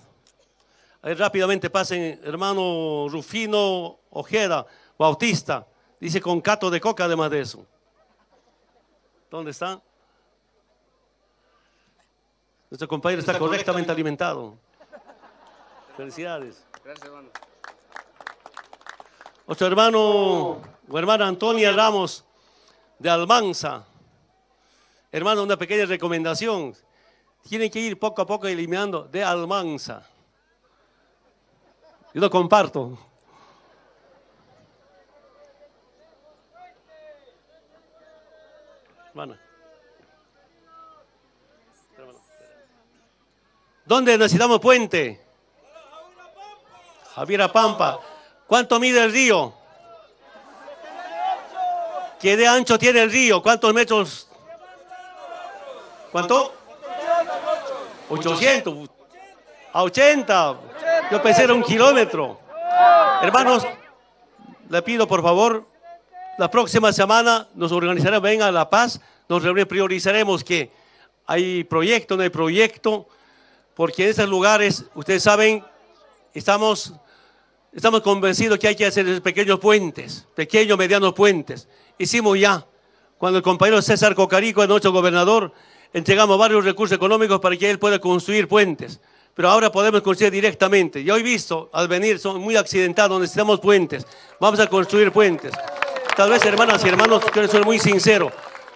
Ahí rápidamente pasen, hermano Rufino Ojeda, Bautista. Dice con cato de coca además de eso. ¿Dónde está? Nuestro compañero está correctamente alimentado. Felicidades. Gracias, hermano. Nuestro hermano o hermana Antonia Ramos de Almanza. Hermano, una pequeña recomendación. Tienen que ir poco a poco eliminando de Almanza. Yo lo comparto. Hermana. ¿Dónde necesitamos puente? Javiera Pampa. ¿Cuánto mide el río? ¿Qué de ancho tiene el río? ¿Cuántos metros? ¿Cuánto? 800. A 80. Yo pensé un kilómetro. Hermanos, le pido por favor, la próxima semana nos organizaremos, venga a La Paz, nos priorizaremos que hay proyecto, no hay proyecto, porque en esos lugares, ustedes saben, estamos, estamos convencidos que hay que hacer pequeños puentes, pequeños, medianos puentes. Hicimos ya, cuando el compañero César Cocarico, nuestro gobernador, entregamos varios recursos económicos para que él pueda construir puentes. Pero ahora podemos construir directamente. Yo he visto, al venir, son muy accidentados, necesitamos puentes. Vamos a construir puentes. Tal vez, hermanas y hermanos, quiero ser muy sincero,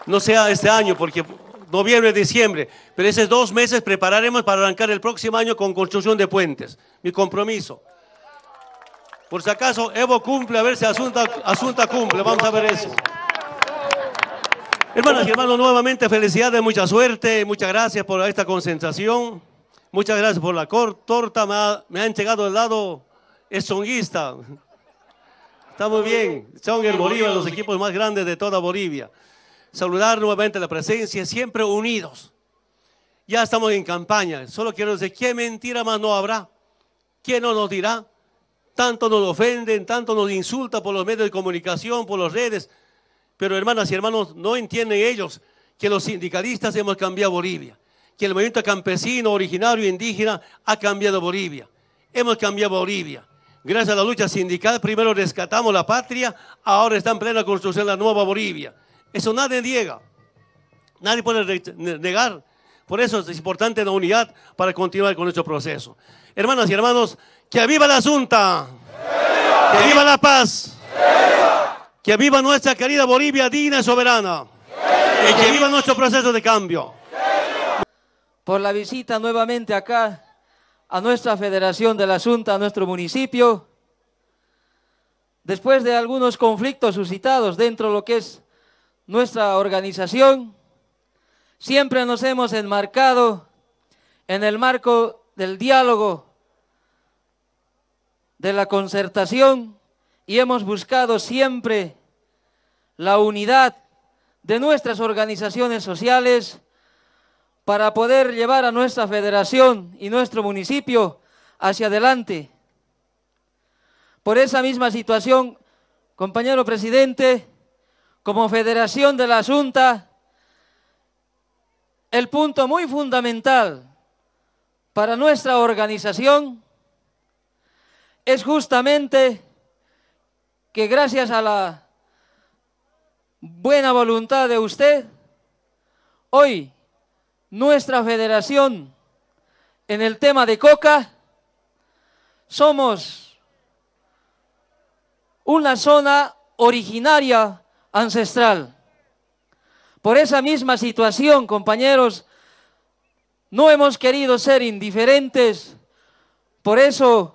no sea este año, porque noviembre, diciembre, pero esos dos meses prepararemos para arrancar el próximo año con construcción de puentes. Mi compromiso. Por si acaso, Evo cumple, a ver si Asunta, Asunta cumple. Vamos a ver eso. Hermanas y hermanos, nuevamente felicidades, mucha suerte, muchas gracias por esta concentración, muchas gracias por la torta, me, han llegado del lado esonguista. Está muy bien, son el Bolivia, los equipos más grandes de toda Bolivia. Saludar nuevamente la presencia, siempre unidos. Ya estamos en campaña, solo quiero decir, ¿qué mentira más no habrá? ¿Quién no nos dirá? Tanto nos ofenden, tanto nos insulta por los medios de comunicación, por las redes. Pero hermanas y hermanos, no entienden ellos que los sindicalistas hemos cambiado Bolivia, que el movimiento campesino, originario, indígena ha cambiado Bolivia. Hemos cambiado Bolivia. Gracias a la lucha sindical, primero rescatamos la patria, ahora está en plena construcción la nueva Bolivia. Eso nadie niega, nadie puede negar. Por eso es importante la unidad para continuar con nuestro proceso. Hermanas y hermanos, que viva la Asunta, que viva la paz. Que viva nuestra querida Bolivia digna y soberana. Y que viva nuestro proceso de cambio. Por la visita nuevamente acá a nuestra Federación de la Junta, a nuestro municipio, después de algunos conflictos suscitados dentro de lo que es nuestra organización, siempre nos hemos enmarcado en el marco del diálogo, de la concertación y hemos buscado siempre la unidad de nuestras organizaciones sociales para poder llevar a nuestra federación y nuestro municipio hacia adelante. Por esa misma situación, compañero presidente, como federación de la Junta, el punto muy fundamental para nuestra organización es justamente que gracias a la buena voluntad de usted, hoy nuestra federación en el tema de coca somos una zona originaria ancestral. Por esa misma situación, compañeros, no hemos querido ser indiferentes. Por eso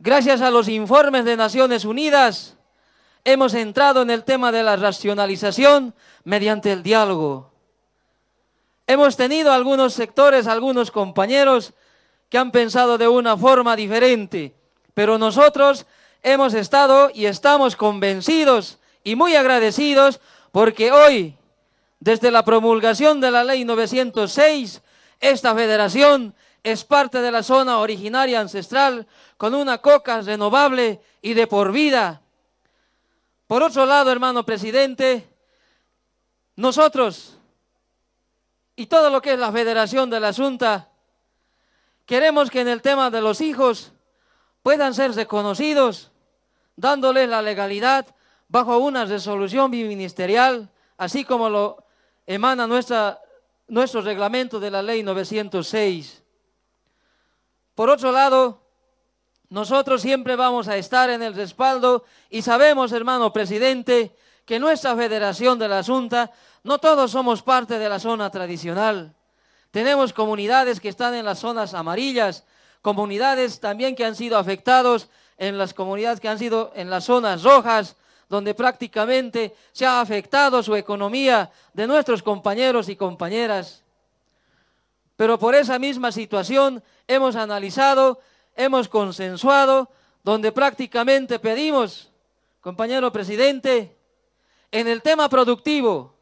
Gracias a los informes de Naciones Unidas, hemos entrado en el tema de la racionalización mediante el diálogo. Hemos tenido algunos sectores, algunos compañeros que han pensado de una forma diferente, pero nosotros hemos estado y estamos convencidos y muy agradecidos porque hoy, desde la promulgación de la ley 906, esta federación es parte de la zona originaria ancestral con una coca renovable y de por vida. Por otro lado, hermano presidente, nosotros y todo lo que es la federación de la Junta, queremos que en el tema de los hijos puedan ser reconocidos, dándoles la legalidad bajo una resolución biministerial, así como lo emana nuestro reglamento de la ley 906. Por otro lado, nosotros siempre vamos a estar en el respaldo y sabemos, hermano presidente, que nuestra federación de la Junta, no todos somos parte de la zona tradicional. Tenemos comunidades que están en las zonas amarillas, comunidades también que han sido afectados en las comunidades que han sido en las zonas rojas, donde prácticamente se ha afectado su economía de nuestros compañeros y compañeras. Pero por esa misma situación hemos analizado, hemos consensuado, donde prácticamente pedimos, compañero presidente, en el tema productivo,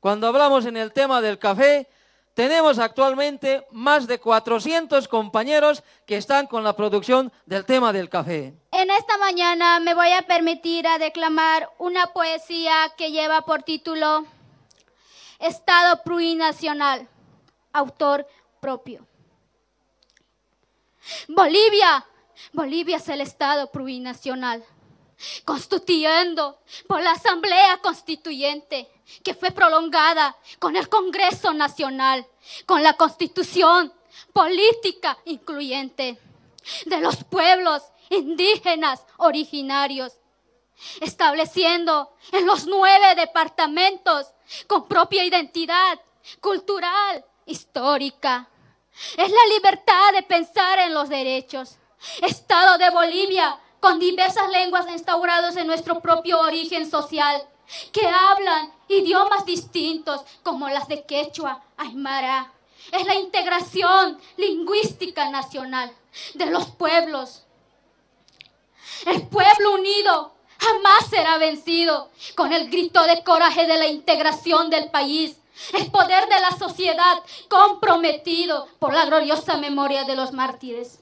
cuando hablamos en el tema del café, tenemos actualmente más de 400 compañeros que están con la producción del tema del café. En esta mañana me voy a permitir a declamar una poesía que lleva por título Estado plurinacional, autor propio. Bolivia, Bolivia es el Estado plurinacional constituyendo por la Asamblea Constituyente, que fue prolongada con el Congreso Nacional, con la Constitución política incluyente de los pueblos indígenas originarios, estableciendo en los nueve departamentos con propia identidad cultural, histórica. Es la libertad de pensar en los derechos. Estado de Bolivia con diversas lenguas instauradas en nuestro propio origen social, que hablan idiomas distintos como las de quechua, aymara. Es la integración lingüística nacional de los pueblos. El pueblo unido jamás será vencido con el grito de coraje de la integración del país. El poder de la sociedad comprometido por la gloriosa memoria de los mártires.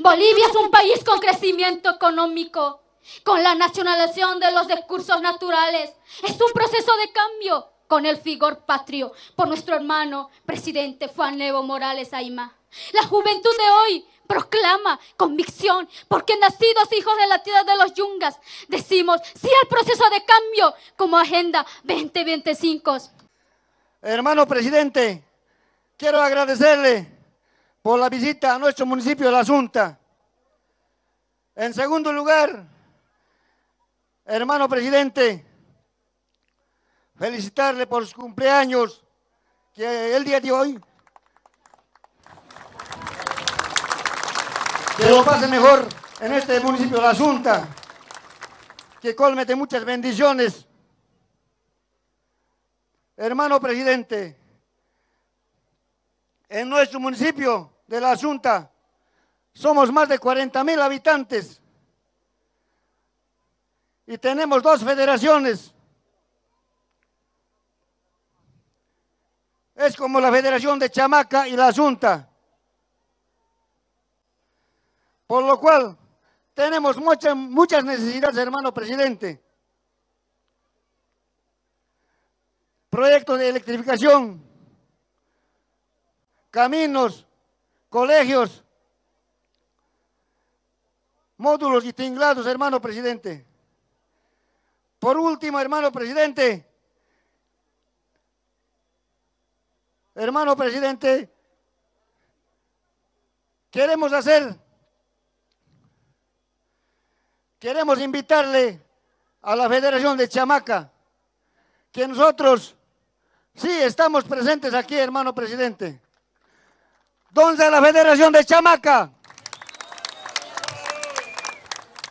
Bolivia es un país con crecimiento económico, con la nacionalización de los recursos naturales. Es un proceso de cambio con el vigor patrio por nuestro hermano presidente Juan Evo Morales Aima. La juventud de hoy proclama convicción porque nacidos hijos de la tierra de los yungas decimos sí al proceso de cambio como Agenda 2025. Hermano presidente, quiero agradecerle por la visita a nuestro municipio de La Asunta. En segundo lugar, hermano presidente, felicitarle por su cumpleaños, que el día de hoy que lo pase mejor en este municipio de La Asunta, que colmete muchas bendiciones. Hermano presidente, en nuestro municipio de la Asunta. Somos más de 40 mil habitantes y tenemos dos federaciones. Es como la Federación de Chamaca y la Asunta. Por lo cual tenemos muchas, muchas necesidades, hermano presidente. Proyectos de electrificación, caminos, colegios, módulos y tinglados, hermano presidente. Por último, hermano presidente, hermano presidente, queremos hacer, queremos invitarle a la Federación de Chamaca, que nosotros sí estamos presentes aquí, hermano presidente. ¿Dónde la Federación de Chamaca?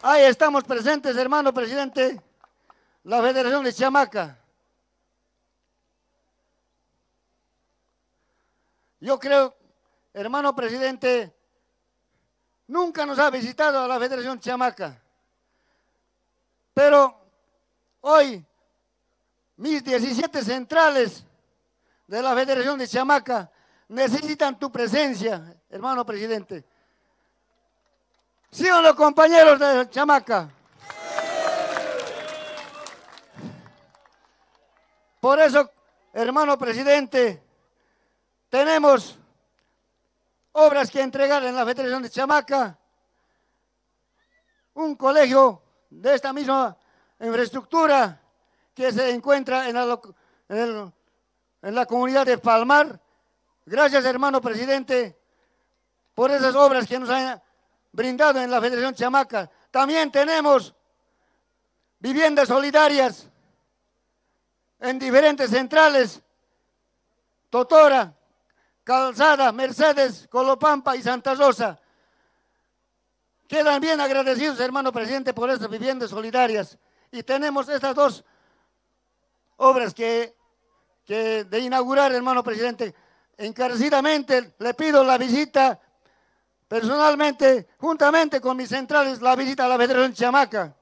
Ahí estamos presentes, hermano presidente, la Federación de Chamaca. Yo creo, hermano presidente, nunca nos ha visitado a la Federación Chamaca. Pero hoy, mis 17 centrales de la Federación de Chamaca necesitan tu presencia, hermano presidente. ¿Sí o no, compañeros de Chamaca? Por eso, hermano presidente, tenemos obras que entregar en la Federación de Chamaca, un colegio de esta misma infraestructura que se encuentra en la, en la comunidad de Palmar, Gracias, hermano presidente, por esas obras que nos han brindado en la Federación Chamaca. También tenemos viviendas solidarias en diferentes centrales, Totora, Calzada, Mercedes, Colopampa y Santa Rosa, Quedan bien agradecidos, hermano presidente, por estas viviendas solidarias. Y tenemos estas dos obras que, que de inaugurar, hermano presidente. Encarecidamente le pido la visita personalmente, juntamente con mis centrales, la visita a la Federación Chamaca.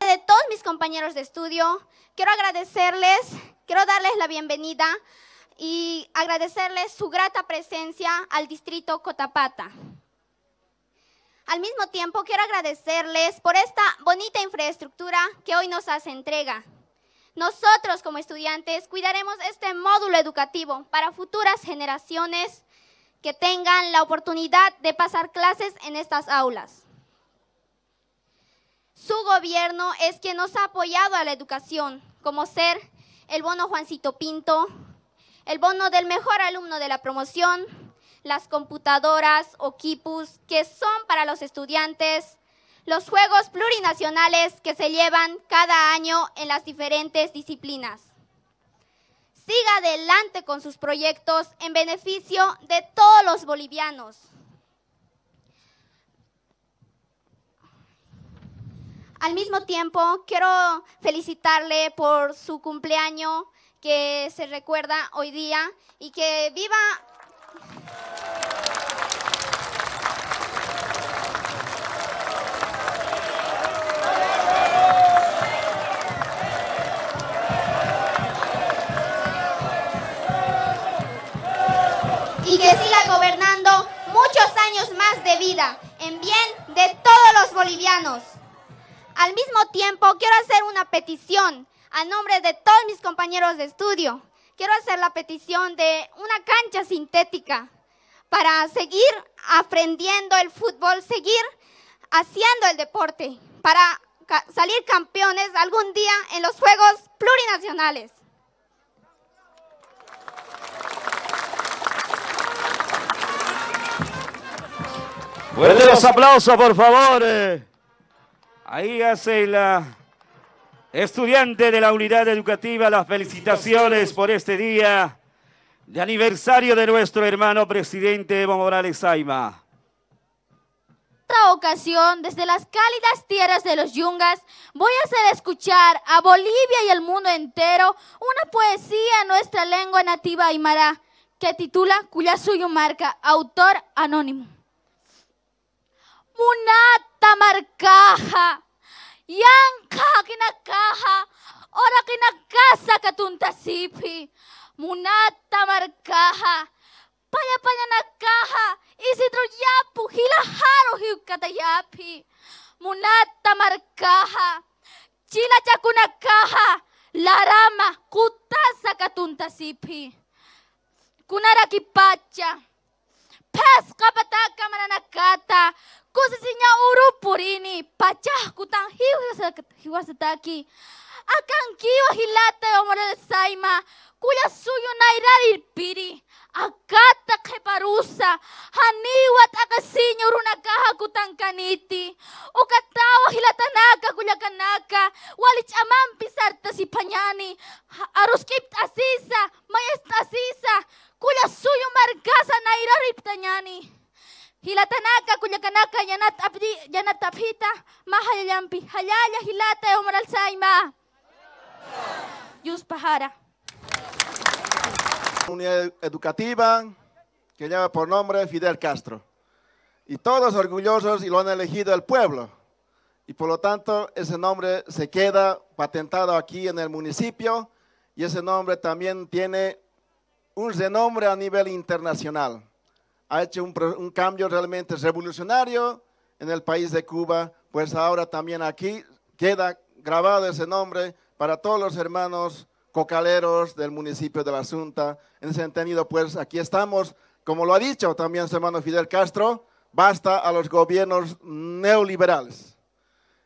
De todos mis compañeros de estudio, quiero agradecerles, quiero darles la bienvenida y agradecerles su grata presencia al distrito Cotapata. Al mismo tiempo, quiero agradecerles por esta bonita infraestructura que hoy nos hace entrega. Nosotros como estudiantes cuidaremos este módulo educativo para futuras generaciones que tengan la oportunidad de pasar clases en estas aulas. Su gobierno es quien nos ha apoyado a la educación, como ser el bono Juancito Pinto, el bono del mejor alumno de la promoción, las computadoras o kipus que son para los estudiantes, los juegos plurinacionales que se llevan cada año en las diferentes disciplinas. Siga adelante con sus proyectos en beneficio de todos los bolivianos. Al mismo tiempo, quiero felicitarle por su cumpleaños que se recuerda hoy día y que viva y que siga gobernando muchos años más de vida en bien de todos los bolivianos. Al mismo tiempo, quiero hacer una petición a nombre de todos mis compañeros de estudio. Quiero hacer la petición de una cancha sintética para seguir aprendiendo el fútbol, seguir haciendo el deporte, para salir campeones algún día en los Juegos Plurinacionales. Fuerte los aplausos, por favor. Ahí hace la estudiante de la unidad educativa las felicitaciones por este día de aniversario de nuestro hermano presidente Evo Morales Saima. Esta ocasión, desde las cálidas tierras de los yungas, voy a hacer escuchar a Bolivia y al mundo entero una poesía en nuestra lengua nativa aymara que titula Cuya suyo marca, autor anónimo. punat tamarkaha. Yang ka kinakaha, ora kinakasa katuntasipi. Munat tamarkaha, payapanyanakaha, isitroyapu hilaharo hiukatayapi. Munat tamarkaha, chila chakunakaha, larama kutasa katuntasipi. Kunarakipacha. pes kapataka mananakata. Kusisinya urupur ini, pacah kutang hiwa setaki. akan kiwa hilata omorel saima kula suyo na iradir piri. Agata keparusa haniwat akasinyo runakaha kutankaniti ukatawa hilatanaka kulakanaka walich aman pisarta si panyani. Aruskipt asisa mayest asisa kula suyo margasa na iradir tanyani Hilatanaka, kulyakanaka, yanat abdi, yanat abhita, mahayayampi, halaya, hilata, umaralsay, ma. Yus Pajara. Unidad educativa que lleva por nombre Fidel Castro. Y todos orgullosos y lo han elegido el pueblo. Y por lo tanto ese nombre se queda patentado aquí en el municipio y ese nombre también tiene un renombre a nivel internacional. Ha hecho un cambio realmente revolucionario en el país de Cuba, pues ahora también aquí queda grabado ese nombre para todos los hermanos cocaleros del municipio de La Asunta. En ese entendido, pues aquí estamos, como lo ha dicho también su hermano Fidel Castro, basta a los gobiernos neoliberales.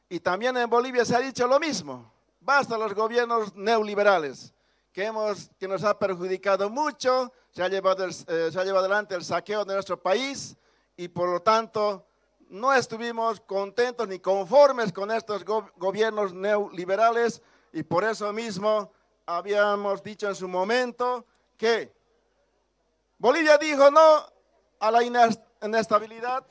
Y también en Bolivia se ha dicho lo mismo, basta a los gobiernos neoliberales, que, hemos, que nos ha perjudicado mucho, se ha, llevado el, eh, se ha llevado adelante el saqueo de nuestro país y por lo tanto no estuvimos contentos ni conformes con estos go gobiernos neoliberales y por eso mismo habíamos dicho en su momento que Bolivia dijo no a la inestabilidad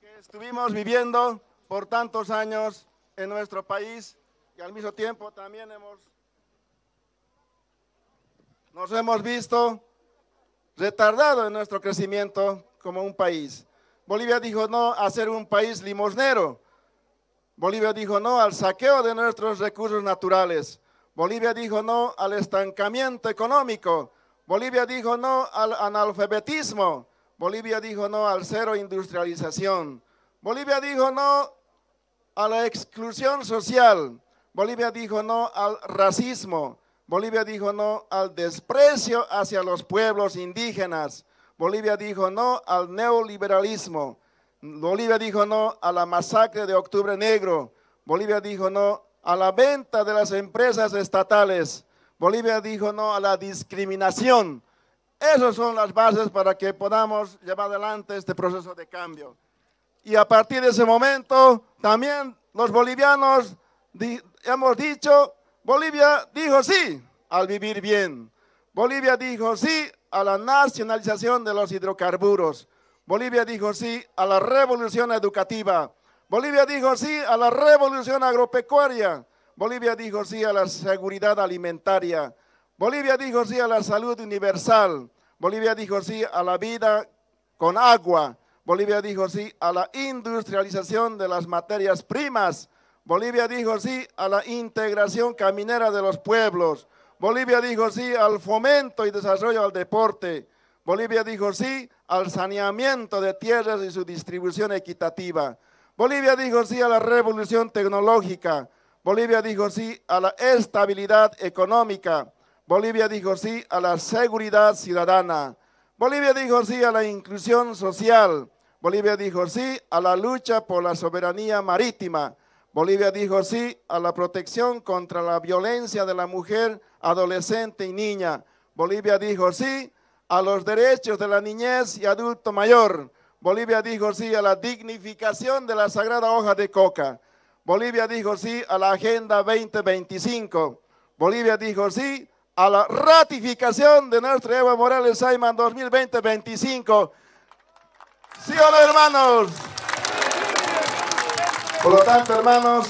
que estuvimos viviendo por tantos años en nuestro país y al mismo tiempo también hemos, nos hemos visto retardado en nuestro crecimiento como un país. Bolivia dijo no a ser un país limosnero. Bolivia dijo no al saqueo de nuestros recursos naturales. Bolivia dijo no al estancamiento económico. Bolivia dijo no al analfabetismo. Bolivia dijo no al cero industrialización. Bolivia dijo no a la exclusión social. Bolivia dijo no al racismo. Bolivia dijo no al desprecio hacia los pueblos indígenas. Bolivia dijo no al neoliberalismo. Bolivia dijo no a la masacre de Octubre Negro. Bolivia dijo no a la venta de las empresas estatales. Bolivia dijo no a la discriminación. Esas son las bases para que podamos llevar adelante este proceso de cambio. Y a partir de ese momento, también los bolivianos hemos dicho, Bolivia dijo sí al vivir bien. Bolivia dijo sí a la nacionalización de los hidrocarburos. Bolivia dijo sí a la revolución educativa. Bolivia dijo sí a la revolución agropecuaria. Bolivia dijo sí a la seguridad alimentaria. Bolivia dijo sí a la salud universal. Bolivia dijo sí a la vida con agua. Bolivia dijo sí a la industrialización de las materias primas. Bolivia dijo sí a la integración caminera de los pueblos. Bolivia dijo sí al fomento y desarrollo al deporte. Bolivia dijo sí al saneamiento de tierras y su distribución equitativa. Bolivia dijo sí a la revolución tecnológica. Bolivia dijo sí a la estabilidad económica. Bolivia dijo sí a la seguridad ciudadana. Bolivia dijo sí a la inclusión social. Bolivia dijo sí a la lucha por la soberanía marítima. Bolivia dijo sí a la protección contra la violencia de la mujer, adolescente y niña. Bolivia dijo sí a los derechos de la niñez y adulto mayor. Bolivia dijo sí a la dignificación de la sagrada hoja de coca. Bolivia dijo sí a la Agenda 2025. Bolivia dijo sí a la ratificación de nuestro Evo Morales Saiman 2020-25 ¿Sí o no, hermanos? Por lo tanto, hermanos,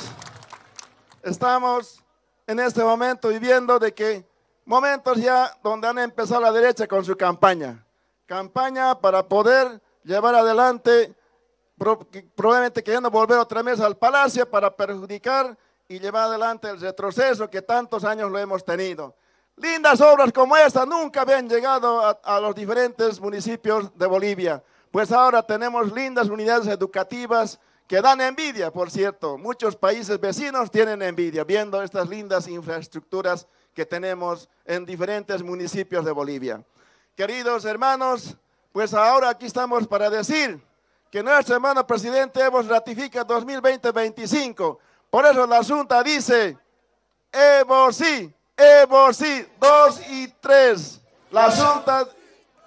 estamos en este momento viviendo de que momentos ya donde han empezado la derecha con su campaña. Campaña para poder llevar adelante, probablemente queriendo volver otra vez al palacio para perjudicar y llevar adelante el retroceso que tantos años lo hemos tenido. Lindas obras como esta nunca habían llegado a, a los diferentes municipios de Bolivia pues ahora tenemos lindas unidades educativas que dan envidia, por cierto. Muchos países vecinos tienen envidia viendo estas lindas infraestructuras que tenemos en diferentes municipios de Bolivia. Queridos hermanos, pues ahora aquí estamos para decir que nuestro hermano presidente Evo ratifica 2020-25. Por eso la Junta dice, Evo sí, Evo sí, dos y tres. La Junta,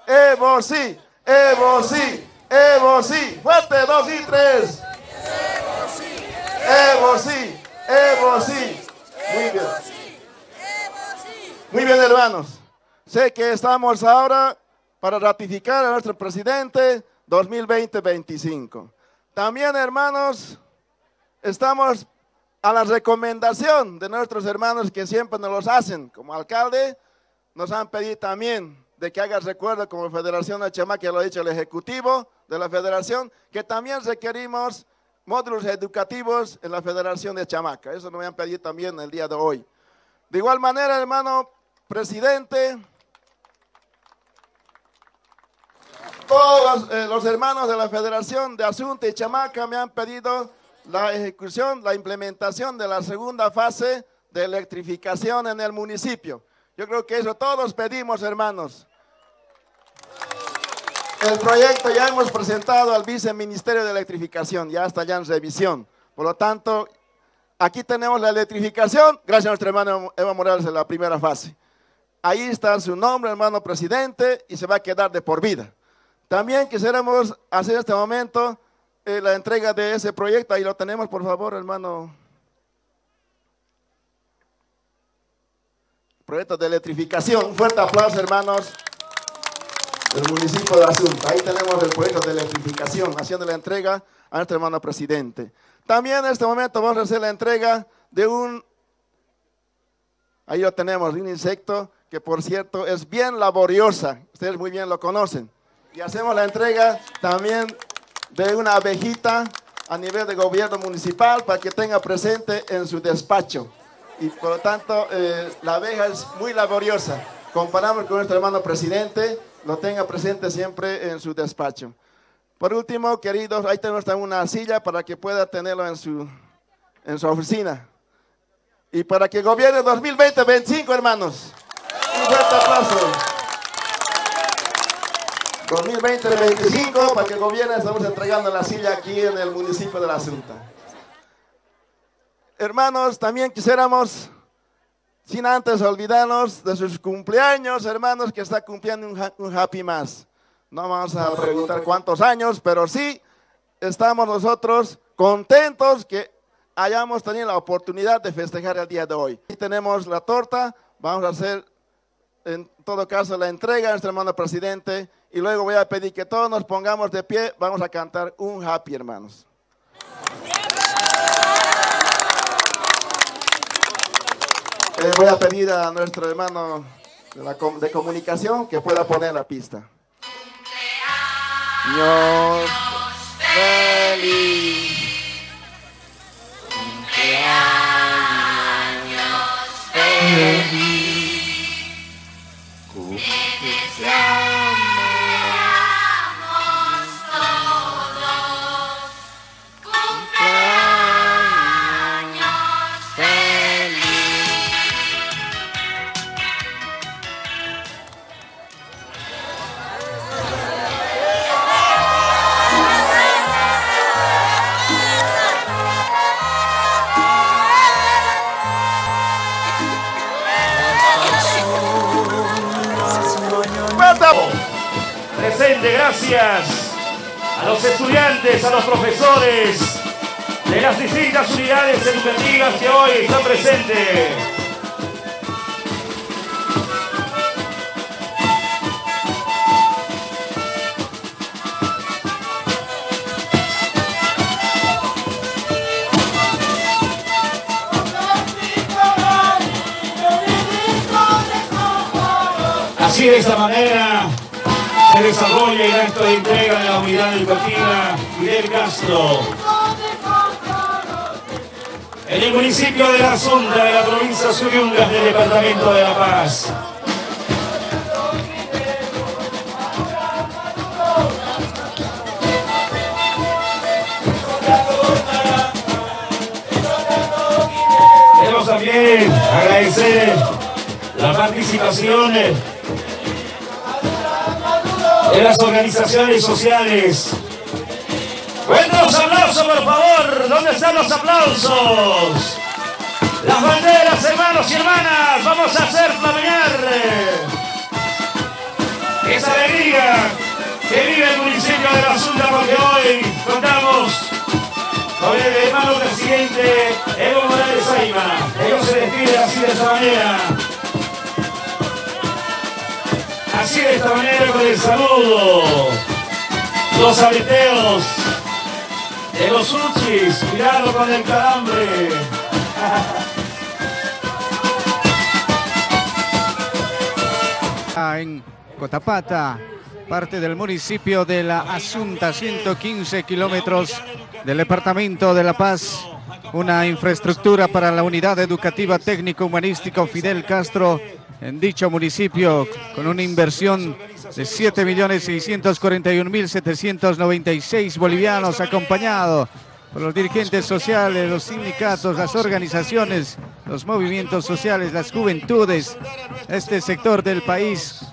Evo sí. Evo sí, Evo sí, fuerte, dos y tres. Evo sí, Evo sí, Evo sí. Muy bien. Muy bien, hermanos. Sé que estamos ahora para ratificar a nuestro presidente 2020-25. También, hermanos, estamos a la recomendación de nuestros hermanos que siempre nos los hacen. Como alcalde, nos han pedido también de que hagas recuerdo como Federación de Chamaca, que lo ha dicho el Ejecutivo de la Federación, que también requerimos módulos educativos en la Federación de Chamaca. Eso nos han pedido también el día de hoy. De igual manera, hermano presidente, todos eh, los hermanos de la Federación de Asunto y Chamaca me han pedido la ejecución, la implementación de la segunda fase de electrificación en el municipio. Yo creo que eso todos pedimos, hermanos. El proyecto ya hemos presentado al viceministerio de electrificación, ya está ya en revisión. Por lo tanto, aquí tenemos la electrificación, gracias a nuestro hermano Eva Morales en la primera fase. Ahí está su nombre, hermano presidente, y se va a quedar de por vida. También quisiéramos hacer este momento eh, la entrega de ese proyecto, ahí lo tenemos, por favor, hermano proyecto de electrificación. Un fuerte aplauso, hermanos. del municipio de Asunta. Ahí tenemos el proyecto de electrificación, haciendo la entrega a nuestro hermano presidente. También en este momento vamos a hacer la entrega de un, ahí lo tenemos, un insecto que por cierto es bien laboriosa, ustedes muy bien lo conocen. Y hacemos la entrega también de una abejita a nivel de gobierno municipal para que tenga presente en su despacho. Y por lo tanto, eh, la abeja es muy laboriosa. Comparamos con nuestro hermano presidente, lo tenga presente siempre en su despacho. Por último, queridos, ahí tenemos una silla para que pueda tenerlo en su, en su oficina. Y para que gobierne 2020-25, hermanos. Un fuerte aplauso. 2020-25, para que gobierne, estamos entregando la silla aquí en el municipio de La Asunta. Hermanos, también quisiéramos, sin antes olvidarnos de sus cumpleaños, hermanos, que está cumpliendo un, un happy más. No vamos a preguntar cuántos años, pero sí estamos nosotros contentos que hayamos tenido la oportunidad de festejar el día de hoy. Aquí tenemos la torta, vamos a hacer en todo caso la entrega a nuestro hermano presidente y luego voy a pedir que todos nos pongamos de pie, vamos a cantar un happy hermanos. Eh, voy a pedir a nuestro hermano de, comunicación que pueda poner la pista. Dios feliz. Cumpleaños feliz. Gracias a los estudiantes, a los profesores de las distintas unidades educativas que hoy están presentes. Así de esta manera se desarrolla el acto de entrega de la unidad educativa Fidel Castro. En el municipio de La Sonda, de la provincia de Suyungas, del departamento de La Paz. Queremos también agradecer la participación de las organizaciones sociales. Cuenten los aplausos, por favor. ¿Dónde están los aplausos? Las banderas, hermanos y hermanas, vamos a hacer flamear esa alegría que vive el municipio de La Asunta porque hoy contamos con el hermano presidente Evo Morales Aima. Ellos se despide así de esta manera. Así de esta manera con el saludo. Los aleteos de los uchis. Cuidado con el calambre. en Cotapata, parte del municipio de La Asunta, 115 kilómetros del departamento de La Paz. Una infraestructura para la unidad educativa técnico-humanístico Fidel Castro en dicho municipio con una inversión de 7.641.796 bolivianos acompañado por los dirigentes sociales, los sindicatos, las organizaciones, los movimientos sociales, las juventudes, este sector del país,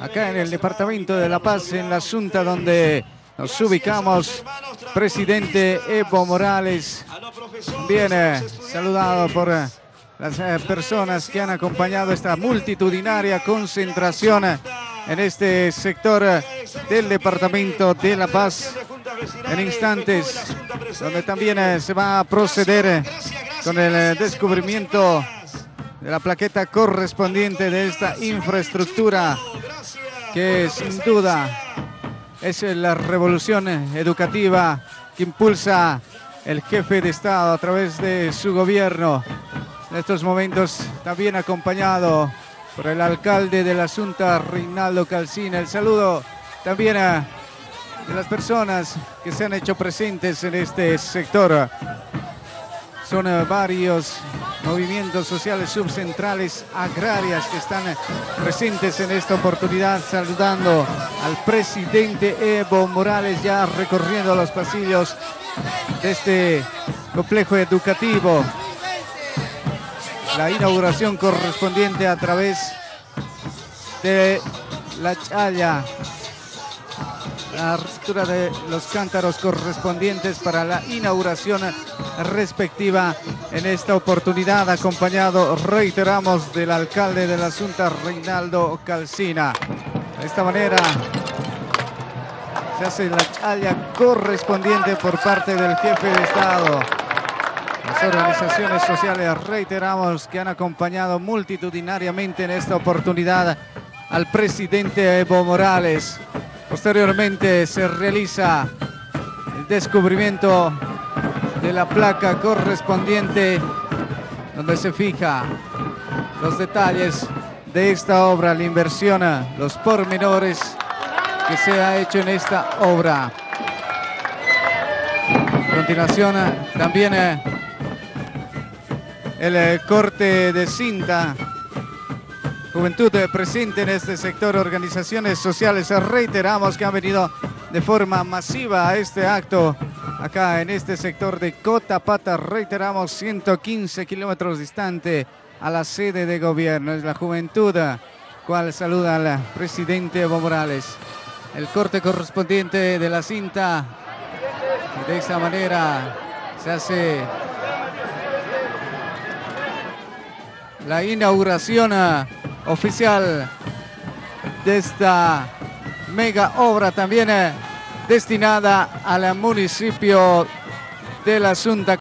acá en el departamento de La Paz, en la Asunta donde nos ubicamos, presidente Evo Morales, bien saludado por eh, las eh, personas que han acompañado esta multitudinaria concentración en este sector eh, del departamento de La Paz. En instantes, donde también eh, se va a proceder con el descubrimiento de la plaqueta correspondiente de esta infraestructura que sin duda es la revolución educativa que impulsa el jefe de Estado a través de su gobierno. En estos momentos también acompañado por el alcalde de la Asunta, Reinaldo Calcina. El saludo también a las personas que se han hecho presentes en este sector. Son eh, varios movimientos sociales subcentrales agrarias que están presentes en esta oportunidad, saludando al presidente Evo Morales ya recorriendo los pasillos de este complejo educativo. La inauguración correspondiente a través de la chaya la ruptura de los cántaros correspondientes para la inauguración respectiva en esta oportunidad, acompañado, reiteramos, del alcalde de la Asunta, Reinaldo Calcina. De esta manera se hace la challa correspondiente por parte del jefe de Estado. Organizaciones sociales, reiteramos, que han acompañado multitudinariamente en esta oportunidad al presidente Evo Morales. Posteriormente se realiza el descubrimiento de la placa correspondiente donde se fija los detalles de esta obra, la inversión, los pormenores que se ha hecho en esta obra. A continuación también eh, el eh, corte de cinta. Juventud presente en este sector, organizaciones sociales, reiteramos que han venido de forma masiva a este acto. Acá en este sector de Cotapata, reiteramos 115 kilómetros distante a la sede de gobierno, es la juventud cual saluda al presidente Evo Morales. El corte correspondiente de la cinta, de esta manera se hace la inauguración oficial de esta mega obra también eh, destinada al municipio de la Asunta.